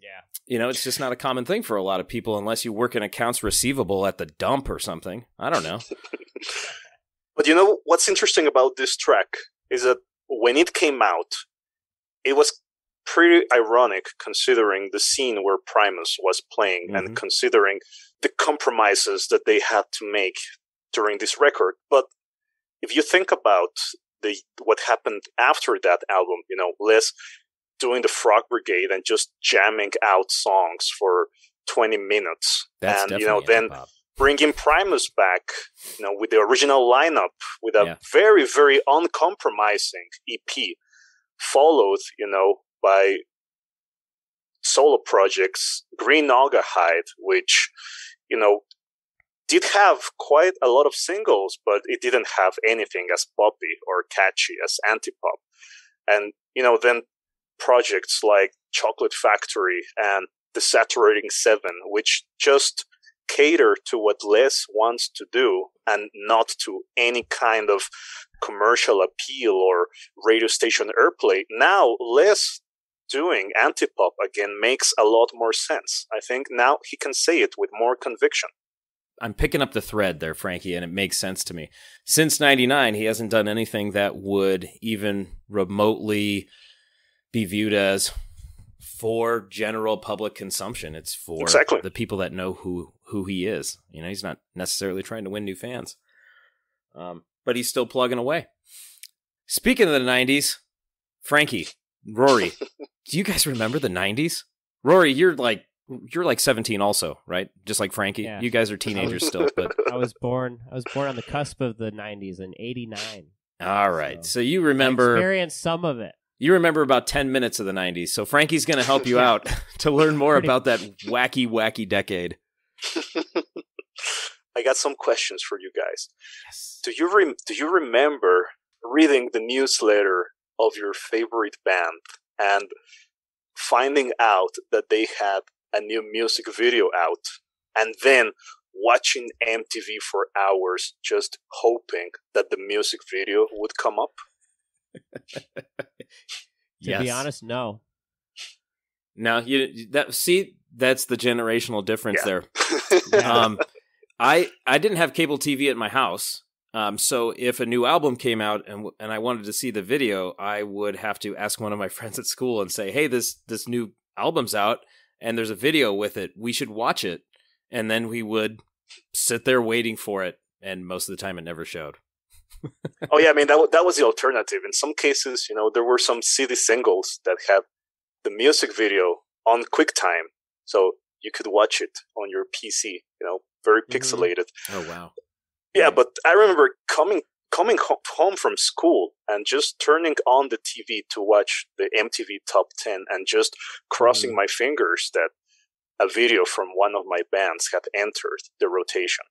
Yeah. You know, it's just not a common thing for a lot of people unless you work in accounts receivable at the dump or something. I don't know. But you know what's interesting about this track is that when it came out, it was pretty ironic considering the scene where Primus was playing Mhm. and considering the compromises that they had to make during this record. But if you think about the what happened after that album, you know, Les doing the Frog Brigade and just jamming out songs for 20 minutes. That's and you know, then bringing Primus back, you know, with the original lineup, with a Yeah. very, very uncompromising EP, followed, you know, by solo projects, Green Auger Hide, which, you know, did have quite a lot of singles, but it didn't have anything as poppy or catchy as anti-pop. And, you know, then projects like Chocolate Factory and The Desaturating Seven, which just cater to what Les wants to do and not to any kind of commercial appeal or radio station airplay. Now, Les doing anti-pop again makes a lot more sense. I think now he can say it with more conviction. I'm picking up the thread there, Frankie, and it makes sense to me. Since 99, he hasn't done anything that would even remotely be viewed as for general public consumption. It's for Exactly. the people that know who who he is. You know, he's not necessarily trying to win new fans. Um, but he's still plugging away. Speaking of the 90s, Frankie, Rory, do you guys remember the 90s? Rory, you're like you're like 17 also, right? Just like Frankie. Yeah. You guys are teenagers still, but I was born. I was born on the cusp of the '90s in '89. all right. So- So you remember experience some of it. you remember about 10 minutes of the 90s. So Frankie's going to help you out to learn more about that wacky wacky decade. I got some questions for you guys. Do you rem- do you remember reading the newsletter of your favorite band and finding out that they had a new music video out and then watching MTV for hours just hoping that the music video would come up? To be honest, no. Now, you that see that's the generational difference Yeah. there. um, I I didn't have cable TV at my house, um, so if a new album came out and and I wanted to see the video, I would have to ask one of my friends at school and say, "Hey, this this new album's out and there's a video with it. We should watch it." And then we would sit there waiting for it, and most of the time it never showed. oh yeah, I mean that wa- that was the alternative. In some cases, you know, there were some CD singles that had the music video on QuickTime, so you could watch it on your PC. You know, very Mhm. pixelated. Oh wow! Yeah, but I remember coming coming home from school and just turning on the TV to watch the MTV Top 10 and just crossing Mhm. my fingers that a video from one of my bands had entered the rotation.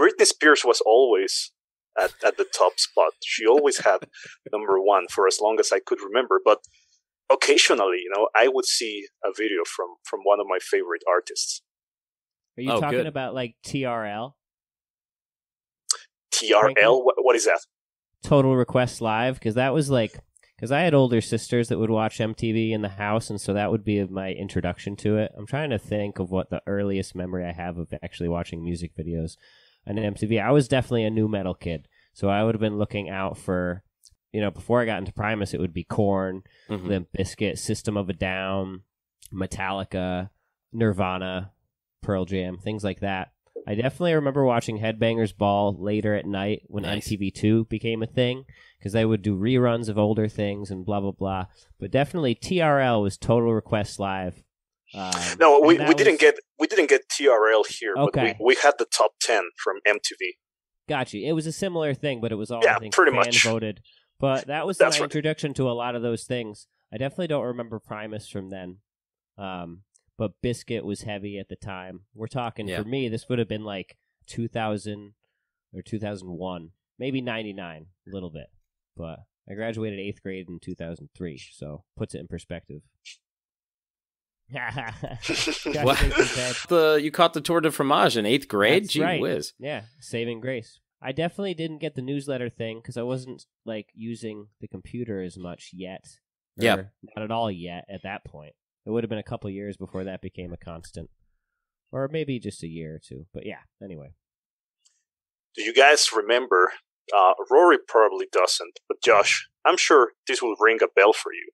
Britney Spears was always at, at the top spot. She always had number one for as long as I could remember. But occasionally, you know, I would see a video from from one of my favorite artists. Are you Oh, talking good. about like TRL, TRL, what, what is that? Total Request Live? Because that was like, because I had older sisters that would watch MTV in the house, and so that would be my introduction to it. I'm trying to think of what the earliest memory I have of actually watching music videos on MTV. I was definitely a nu metal kid, so I would have been looking out for, you know, before I got into Primus, it would be Korn, Mhm. Limp Bizkit, System of a Down, Metallica, Nirvana, Pearl Jam, things like that. I definitely remember watching Headbangers Ball later at night when Nice. MTV2 became a thing because they would do reruns of older things and blah blah blah. But definitely TRL was Total Request Live. Um, No, we, and that we didn't get we didn't get TRL here, Okay. but we, we had the top ten from MTV. Got you. It was a similar thing, but it was all Yeah, I think pretty much. voted. But that was That's my right. introduction to a lot of those things. I definitely don't remember Primus from then. Um, but Bizkit was heavy at the time. We're talking Yeah. for me. This would have been like 2000 or 2001, maybe 99, a little bit. But I graduated eighth grade in 2003, so puts it in perspective. What? shakes his head. The you caught the Tour de Fromage in eighth grade. That's Gee right. whiz. Yeah, saving grace. I definitely didn't get the newsletter thing because I wasn't like using the computer as much yet. Yeah. not at all yet. At that point, it would have been a couple years before that became a constant, or maybe just a year or two. But yeah, anyway. Do you guys remember? Uh, Rory probably doesn't, but Josh, I'm sure this will ring a bell for you.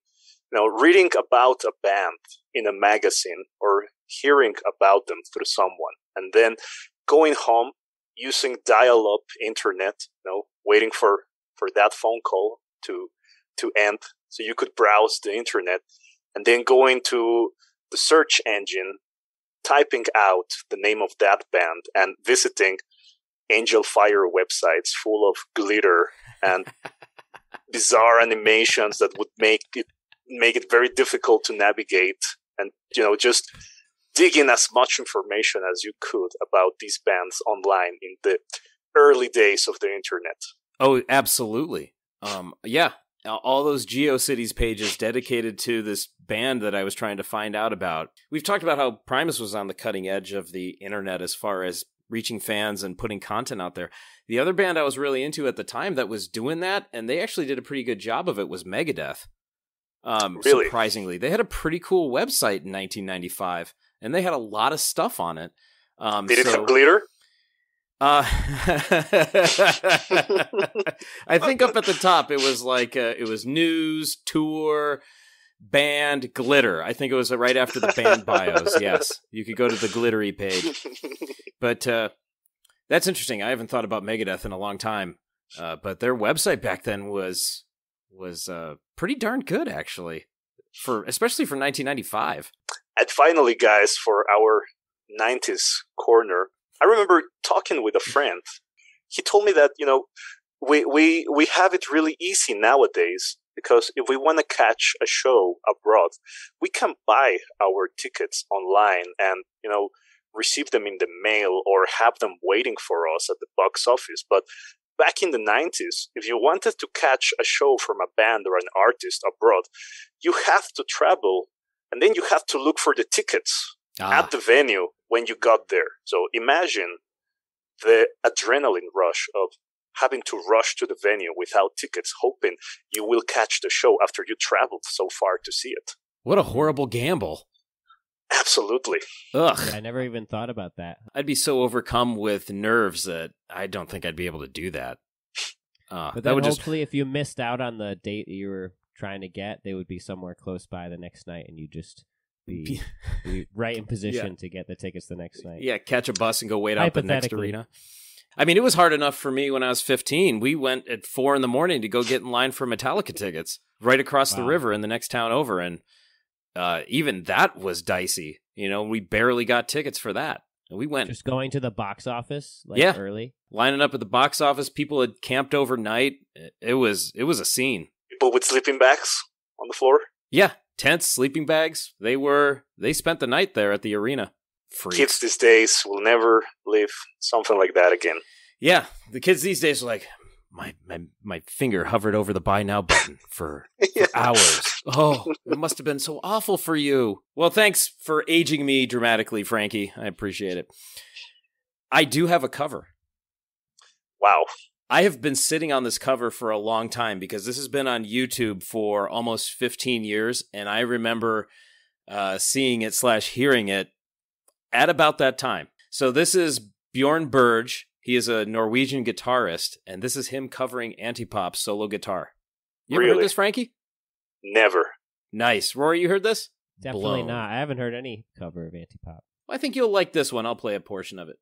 Know, reading about a band in a magazine or hearing about them through someone, and then going home using dial-up internet. You know, waiting for for that phone call to to end, so you could browse the internet, and then going to the search engine, typing out the name of that band, and visiting Angelfire websites full of glitter and bizarre animations that would make it make it very difficult to navigate and you know just dig in as much information as you could about these bands online in the early days of the internet Oh, absolutely. Um, yeah, all those GeoCities pages dedicated to this band that I was trying to find out about. We've talked about how Primus was on the cutting edge of the internet as far as reaching fans and putting content out there. The other band I was really into at the time that was doing that, and they actually did a pretty good job of it, was Megadeth. Um, Really? Surprisingly, they had a pretty cool website in 1995, and they had a lot of stuff on it. Um, did it so- have glitter uh, I think up at the top it was like uh, it was news, tour, band, glitter. I think it was right after the band bios. Yes, you could go to the glittery page. But uh, that's interesting. I haven't thought about Megadeth in a long time. Uh, but their website back then was was uh, pretty darn good, actually, for especially for 1995. and finally guys for our 90s corner i remember talking with a friend. He told me that you know we we we have it really easy nowadays because if we want to catch a show abroad we can buy our tickets online and you know receive them in the mail or have them waiting for us at the box office. But back in the 90s if you wanted to catch a show from a band or an artist abroad you have to travel and then you have to look for the tickets Ah, at the venue when you got there. So imagine the adrenaline rush of having to rush to the venue without tickets, hoping you will catch the show after you traveled so far to see it. what a horrible gamble! Absolutely. Ugh. Yeah, I never even thought about that. I'd be so overcome with nerves that I don't think I'd be able to do that. Uh, But that then would just hopefully, if you missed out on the date that you were trying to get, they would be somewhere close by the next night, and you just be, be right in position to get the tickets the next night. yeah catch a bus and go wait out the next arena. I mean, it was hard enough for me when I was 15. We went at four in the morning to go get in line for Metallica tickets right across the river in the next town over, and uh, even that was dicey. You know, we barely got tickets for that. And we went Just going to the box office like Yeah. early. lining up at the box office. People had camped overnight. It- It was it was a scene. People with sleeping bags on the floor. Yeah, tents, sleeping bags. They were they spent the night there at the arena. Freaks. Kids these days will never live something like that again. Yeah, the kids these days are like, my my my finger hovered over the buy now button for, Yeah. for hours. Oh, it must have been so awful for you. Well, thanks for aging me dramatically, Frankie. I appreciate it. I do have a cover. Wow. I have been sitting on this cover for a long time because this has been on YouTube for almost 15 years, and I remember uh, seeing it slash hearing it at about that time. So this is Bjorn Burge. He is a Norwegian guitarist, and this is him covering Antipop solo guitar. You ever heard this, Frankie? Never. Nice, Rory. You heard this? Definitely Blown. not. I haven't heard any cover of Antipop. I think you'll like this one. I'll play a portion of it.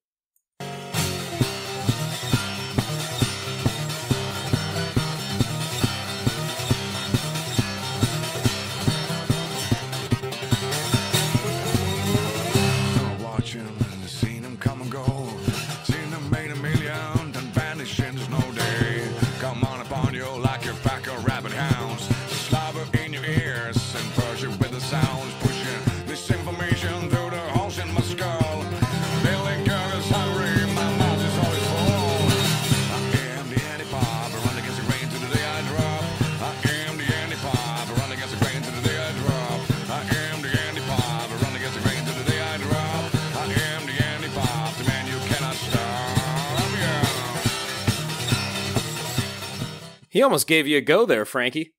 He almost gave you a go there, Frankie.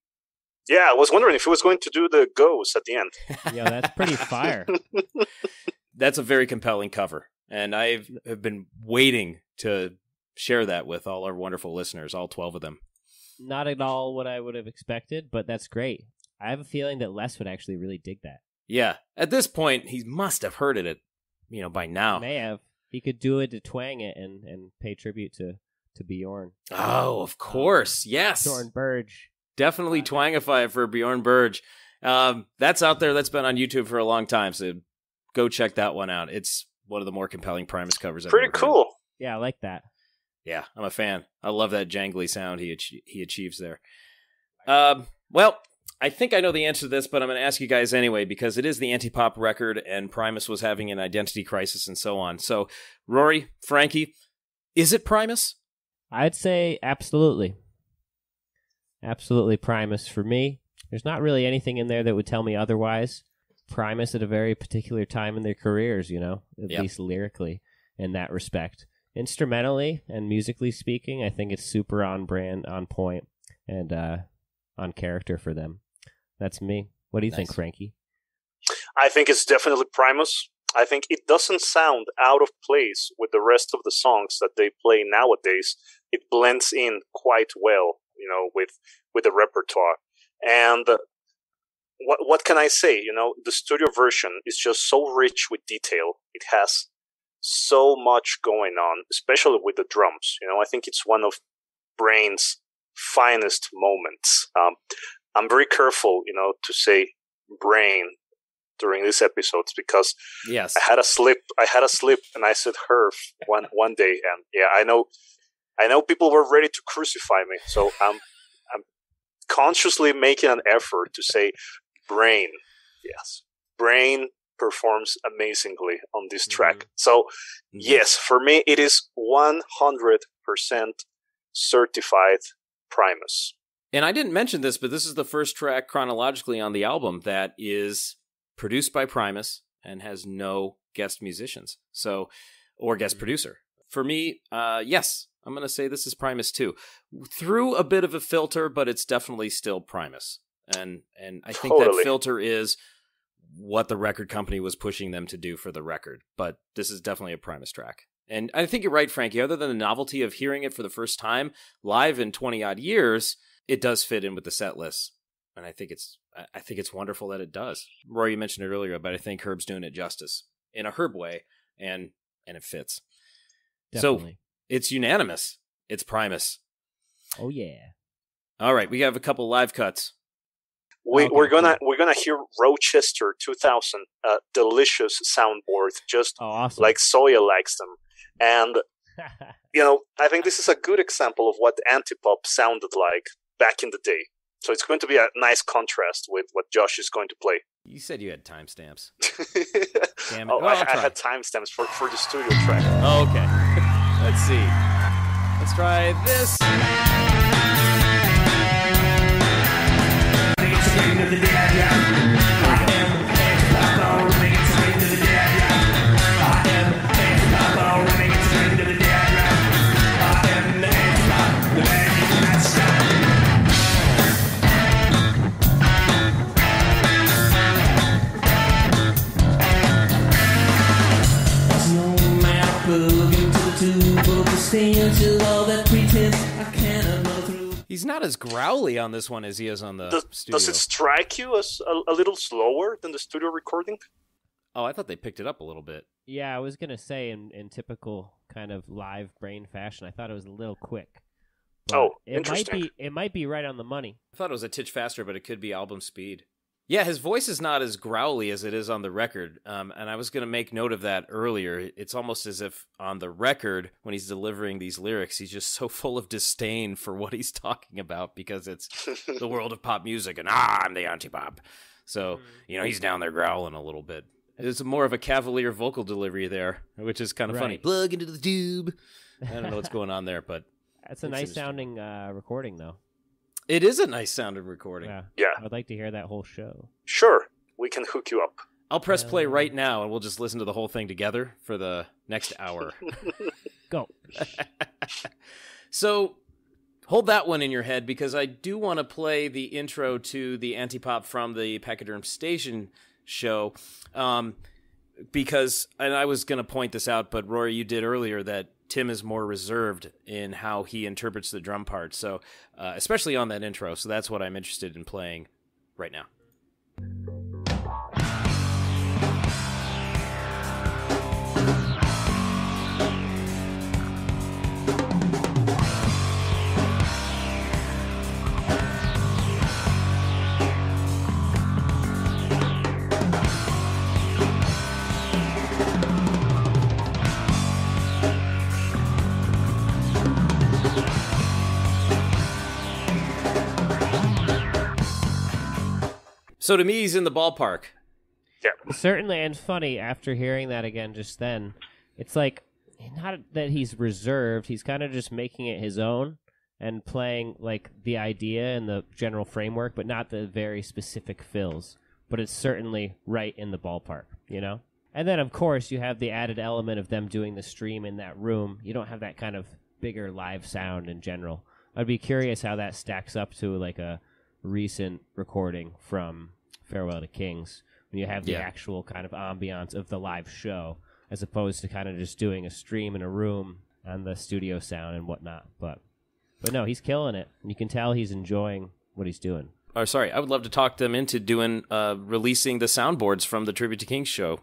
Yeah, I was wondering if he was going to do the goes at the end. yeah, that's pretty fire. That's a very compelling cover, and I have been waiting to share that with all our wonderful listeners, all twelve of them. Not at all what I would have expected, but that's great. I have a feeling that Les would actually really dig that. Yeah, at this point, he must have heard it, you know, by now. May have. He could do it to twang it and, and pay tribute to, to Bjorn. Oh, of course, yes, Bjorn Burge. definitely twangify it for Bjorn Burge. Um, that's out there. That's been on YouTube for a long time. So go check that one out. It's one of the more compelling Primus covers. I've Pretty ever heard. cool. Yeah, I like that. Yeah, I'm a fan. I love that jangly sound he ach- he achieves there. Um, well, I think I know the answer to this, but I'm going to ask you guys anyway because it is the anti-pop record, and Primus was having an identity crisis and so on. So, Rory, Frankie, is it Primus? I'd say absolutely. Absolutely Primus for me. There's not really anything in there that would tell me otherwise. Primus at a very particular time in their careers, you know, at Yep. least lyrically in that respect. Instrumentally and musically speaking, I think it's super on brand, on point, and uh, on character for them. That's me. What do you think, Frankie? I think it's definitely Primus. I think it doesn't sound out of place with the rest of the songs that they play nowadays. It blends in quite well, you know, with with the repertoire. And what what can I say? You know, the studio version is just so rich with detail. It has so much going on, especially with the drums. You know, I think it's one of Brain's finest moments. Um, I'm very careful, you know, to say Brain during these episodes because Yes. I had a slip. I had a slip, and I said "herf" one one day, and yeah, I know, I know people were ready to crucify me. So I'm, I'm consciously making an effort to say "brain." Yes, brain performs amazingly on this mm-hmm. track. So mm-hmm. yes, for me, it is one hundred percent certified Primus. And I didn't mention this, but this is the first track chronologically on the album that is produced by Primus and has no guest musicians. So, or guest mm-hmm. producer. For me, uh, yes, I'm going to say this is Primus too. Through a bit of a filter, but it's definitely still Primus. And and I think that filter is what the record company was pushing them to do for the record. But this is definitely a Primus track. And I think you're right, Frankie. Other than the novelty of hearing it for the first time live in 20 odd years, it does fit in with the set list. And I think it's I- I think it's wonderful that it does. Roy, you mentioned it earlier, but I think Herb's doing it justice in a Herb way, and and it fits. So Definitely. It's unanimous. It's Primus. oh yeah. All right, we have a couple live cuts. We, Okay, we're gonna we're gonna hear Rochester 2000, uh, delicious soundboard, just Oh, awesome. like Soya likes them, and you know, I think this is a good example of what antipop sounded like back in the day. So it's going to be a nice contrast with what Josh is going to play. You said you had timestamps. Damn it. oh, Well, I, I'll I try. had timestamps for, for the studio track. Oh, okay. Let's see. Let's try this. He's not as growly on this one as he is on the Does, studio. does it strike you as a, a little slower than the studio recording? Oh, I thought they picked it up a little bit. Yeah, I was gonna say in, in typical kind of live brain fashion, I thought it was a little quick. But Oh, it might be it might be right on the money. I thought it was a titch faster, but it could be album speed. Yeah, his voice is not as growly as it is on the record, um, and I was going to make note of that earlier. It's almost as if on the record, when he's delivering these lyrics, he's just so full of disdain for what he's talking about because it's the world of pop music, and ah, I'm the anti-pop. So you know he's down there growling a little bit. It's more of a cavalier vocal delivery there, which is kind of funny. Plug into the tube. I don't know what's going on there, but That's a It's nice sounding uh, recording, though. It is a nice sounding recording. Yeah, Yeah, I would like to hear that whole show. sure, we can hook you up. I'll press play Uh, right now and we'll just listen to the whole thing together for the next hour. Go. so, hold that one in your head because I do want to play the intro to the Antipop from the Pachyderm Station show. Um, because, and I was going to point this out, but Rory, you did earlier that Tim is more reserved in how he interprets the drum part. So, uh, especially on that intro. So that's what I'm interested in playing right now. So to me, he's in the ballpark. Yeah. Certainly, and funny after hearing that again just then, it's like not that he's reserved. He's kind of just making it his own and playing like the idea and the general framework, but not the very specific fills. But it's certainly right in the ballpark, you know. And then of course you have the added element of them doing the stream in that room. You don't have that kind of bigger live sound in general. I'd be curious how that stacks up to like a recent recording from Farewell to Kings when you have the Yeah. actual kind of ambiance of the live show as opposed to kind of just doing a stream in a room on the studio sound and whatnot. But but no, he's killing it. And you can tell he's enjoying what he's doing. Or sorry, I would love to talk them into doing uh, releasing the soundboards from the Tribute to Kings show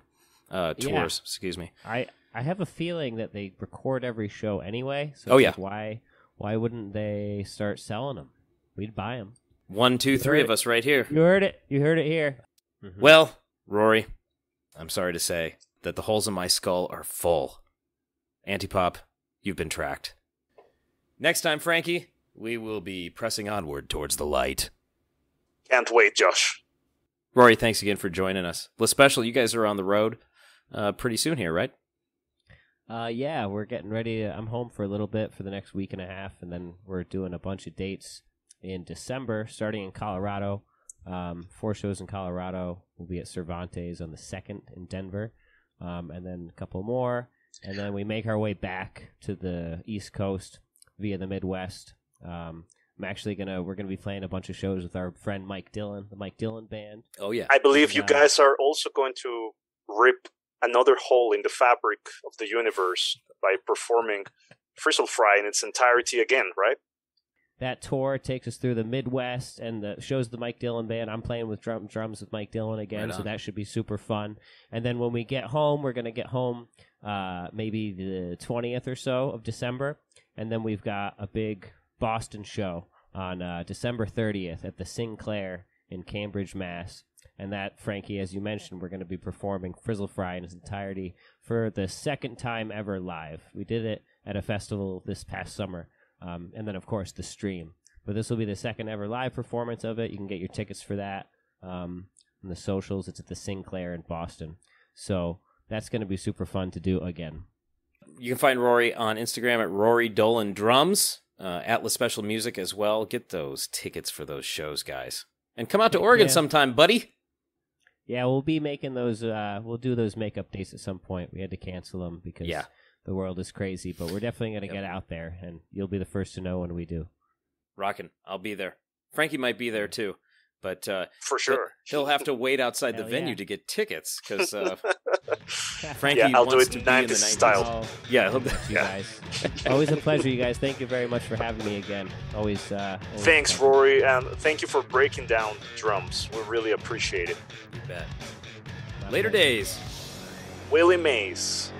uh, Yeah. tours. Excuse me. I I have a feeling that they record every show anyway. So Oh, yeah. like, why why wouldn't they start selling them? We'd buy them. One, two, three heard of it. us right here. You heard it. You heard it here. Mm-hmm. Well, Rory, I'm sorry to say that the holes in my skull are full. Antipop, you've been tracked. Next time, Frankie, we will be pressing onward towards the light. Can't wait, Josh. Rory, thanks again for joining us. lespecial, you guys are on the road uh, pretty soon here, right? Uh, yeah, we're getting ready. To, I'm home for a little bit for the next week and a half, and then we're doing a bunch of dates in December, starting in Colorado. Um, four shows in Colorado. We'll be at Cervantes on the second in Denver, um, and then a couple more, and then we make our way back to the East Coast via the Midwest. Um, I'm actually gonna we're gonna be playing a bunch of shows with our friend Mike Dillon, the Mike Dillon Band. Oh, yeah. I believe you Yeah. guys are also going to rip another hole in the fabric of the universe by performing Frizzle Fry in its entirety again, right? That tour takes us through the Midwest and the, shows the Mike Dillon band. I'm playing with drum, drums with Mike Dillon again, Right so that should be super fun. And then when we get home, we're gonna get home uh, maybe the 20th or so of December, and then we've got a big Boston show on uh, December 30th at the Sinclair in Cambridge, Mass. And that, Frankie, as you mentioned, we're going to be performing Frizzle Fry in its entirety for the second time ever live. We did it at a festival this past summer, um, and then of course the stream. But this will be the second ever live performance of it. You can get your tickets for that um, on the socials. It's at the Sinclair in Boston, so that's going to be super fun to do again. You can find Rory on Instagram at Rory Dolan Drums, uh, at lespecial Music as well. Get those tickets for those shows, guys. And come out to Oregon Yeah. sometime, buddy. Yeah, we'll be making those. Uh, we'll do those makeup dates at some point. We had to cancel them because Yeah. The world is crazy. But we're definitely going to Yep. get out there, and you'll be the first to know when we do. Rockin'. I'll be there. Frankie might be there too, but uh, For sure. he'll have to wait outside the venue yeah. to get tickets because uh, Frankie Yeah, I'll do wants it to in be in the 90s 90s. style. Oh, Yeah, he'll- you Yeah. guys. Always a pleasure, you guys. Thank you very much for having me again. Always. Uh, always Thanks, pleasure. Rory, and thank you for breaking down drums. We really appreciate it. you bet. Later days. Willie Mays.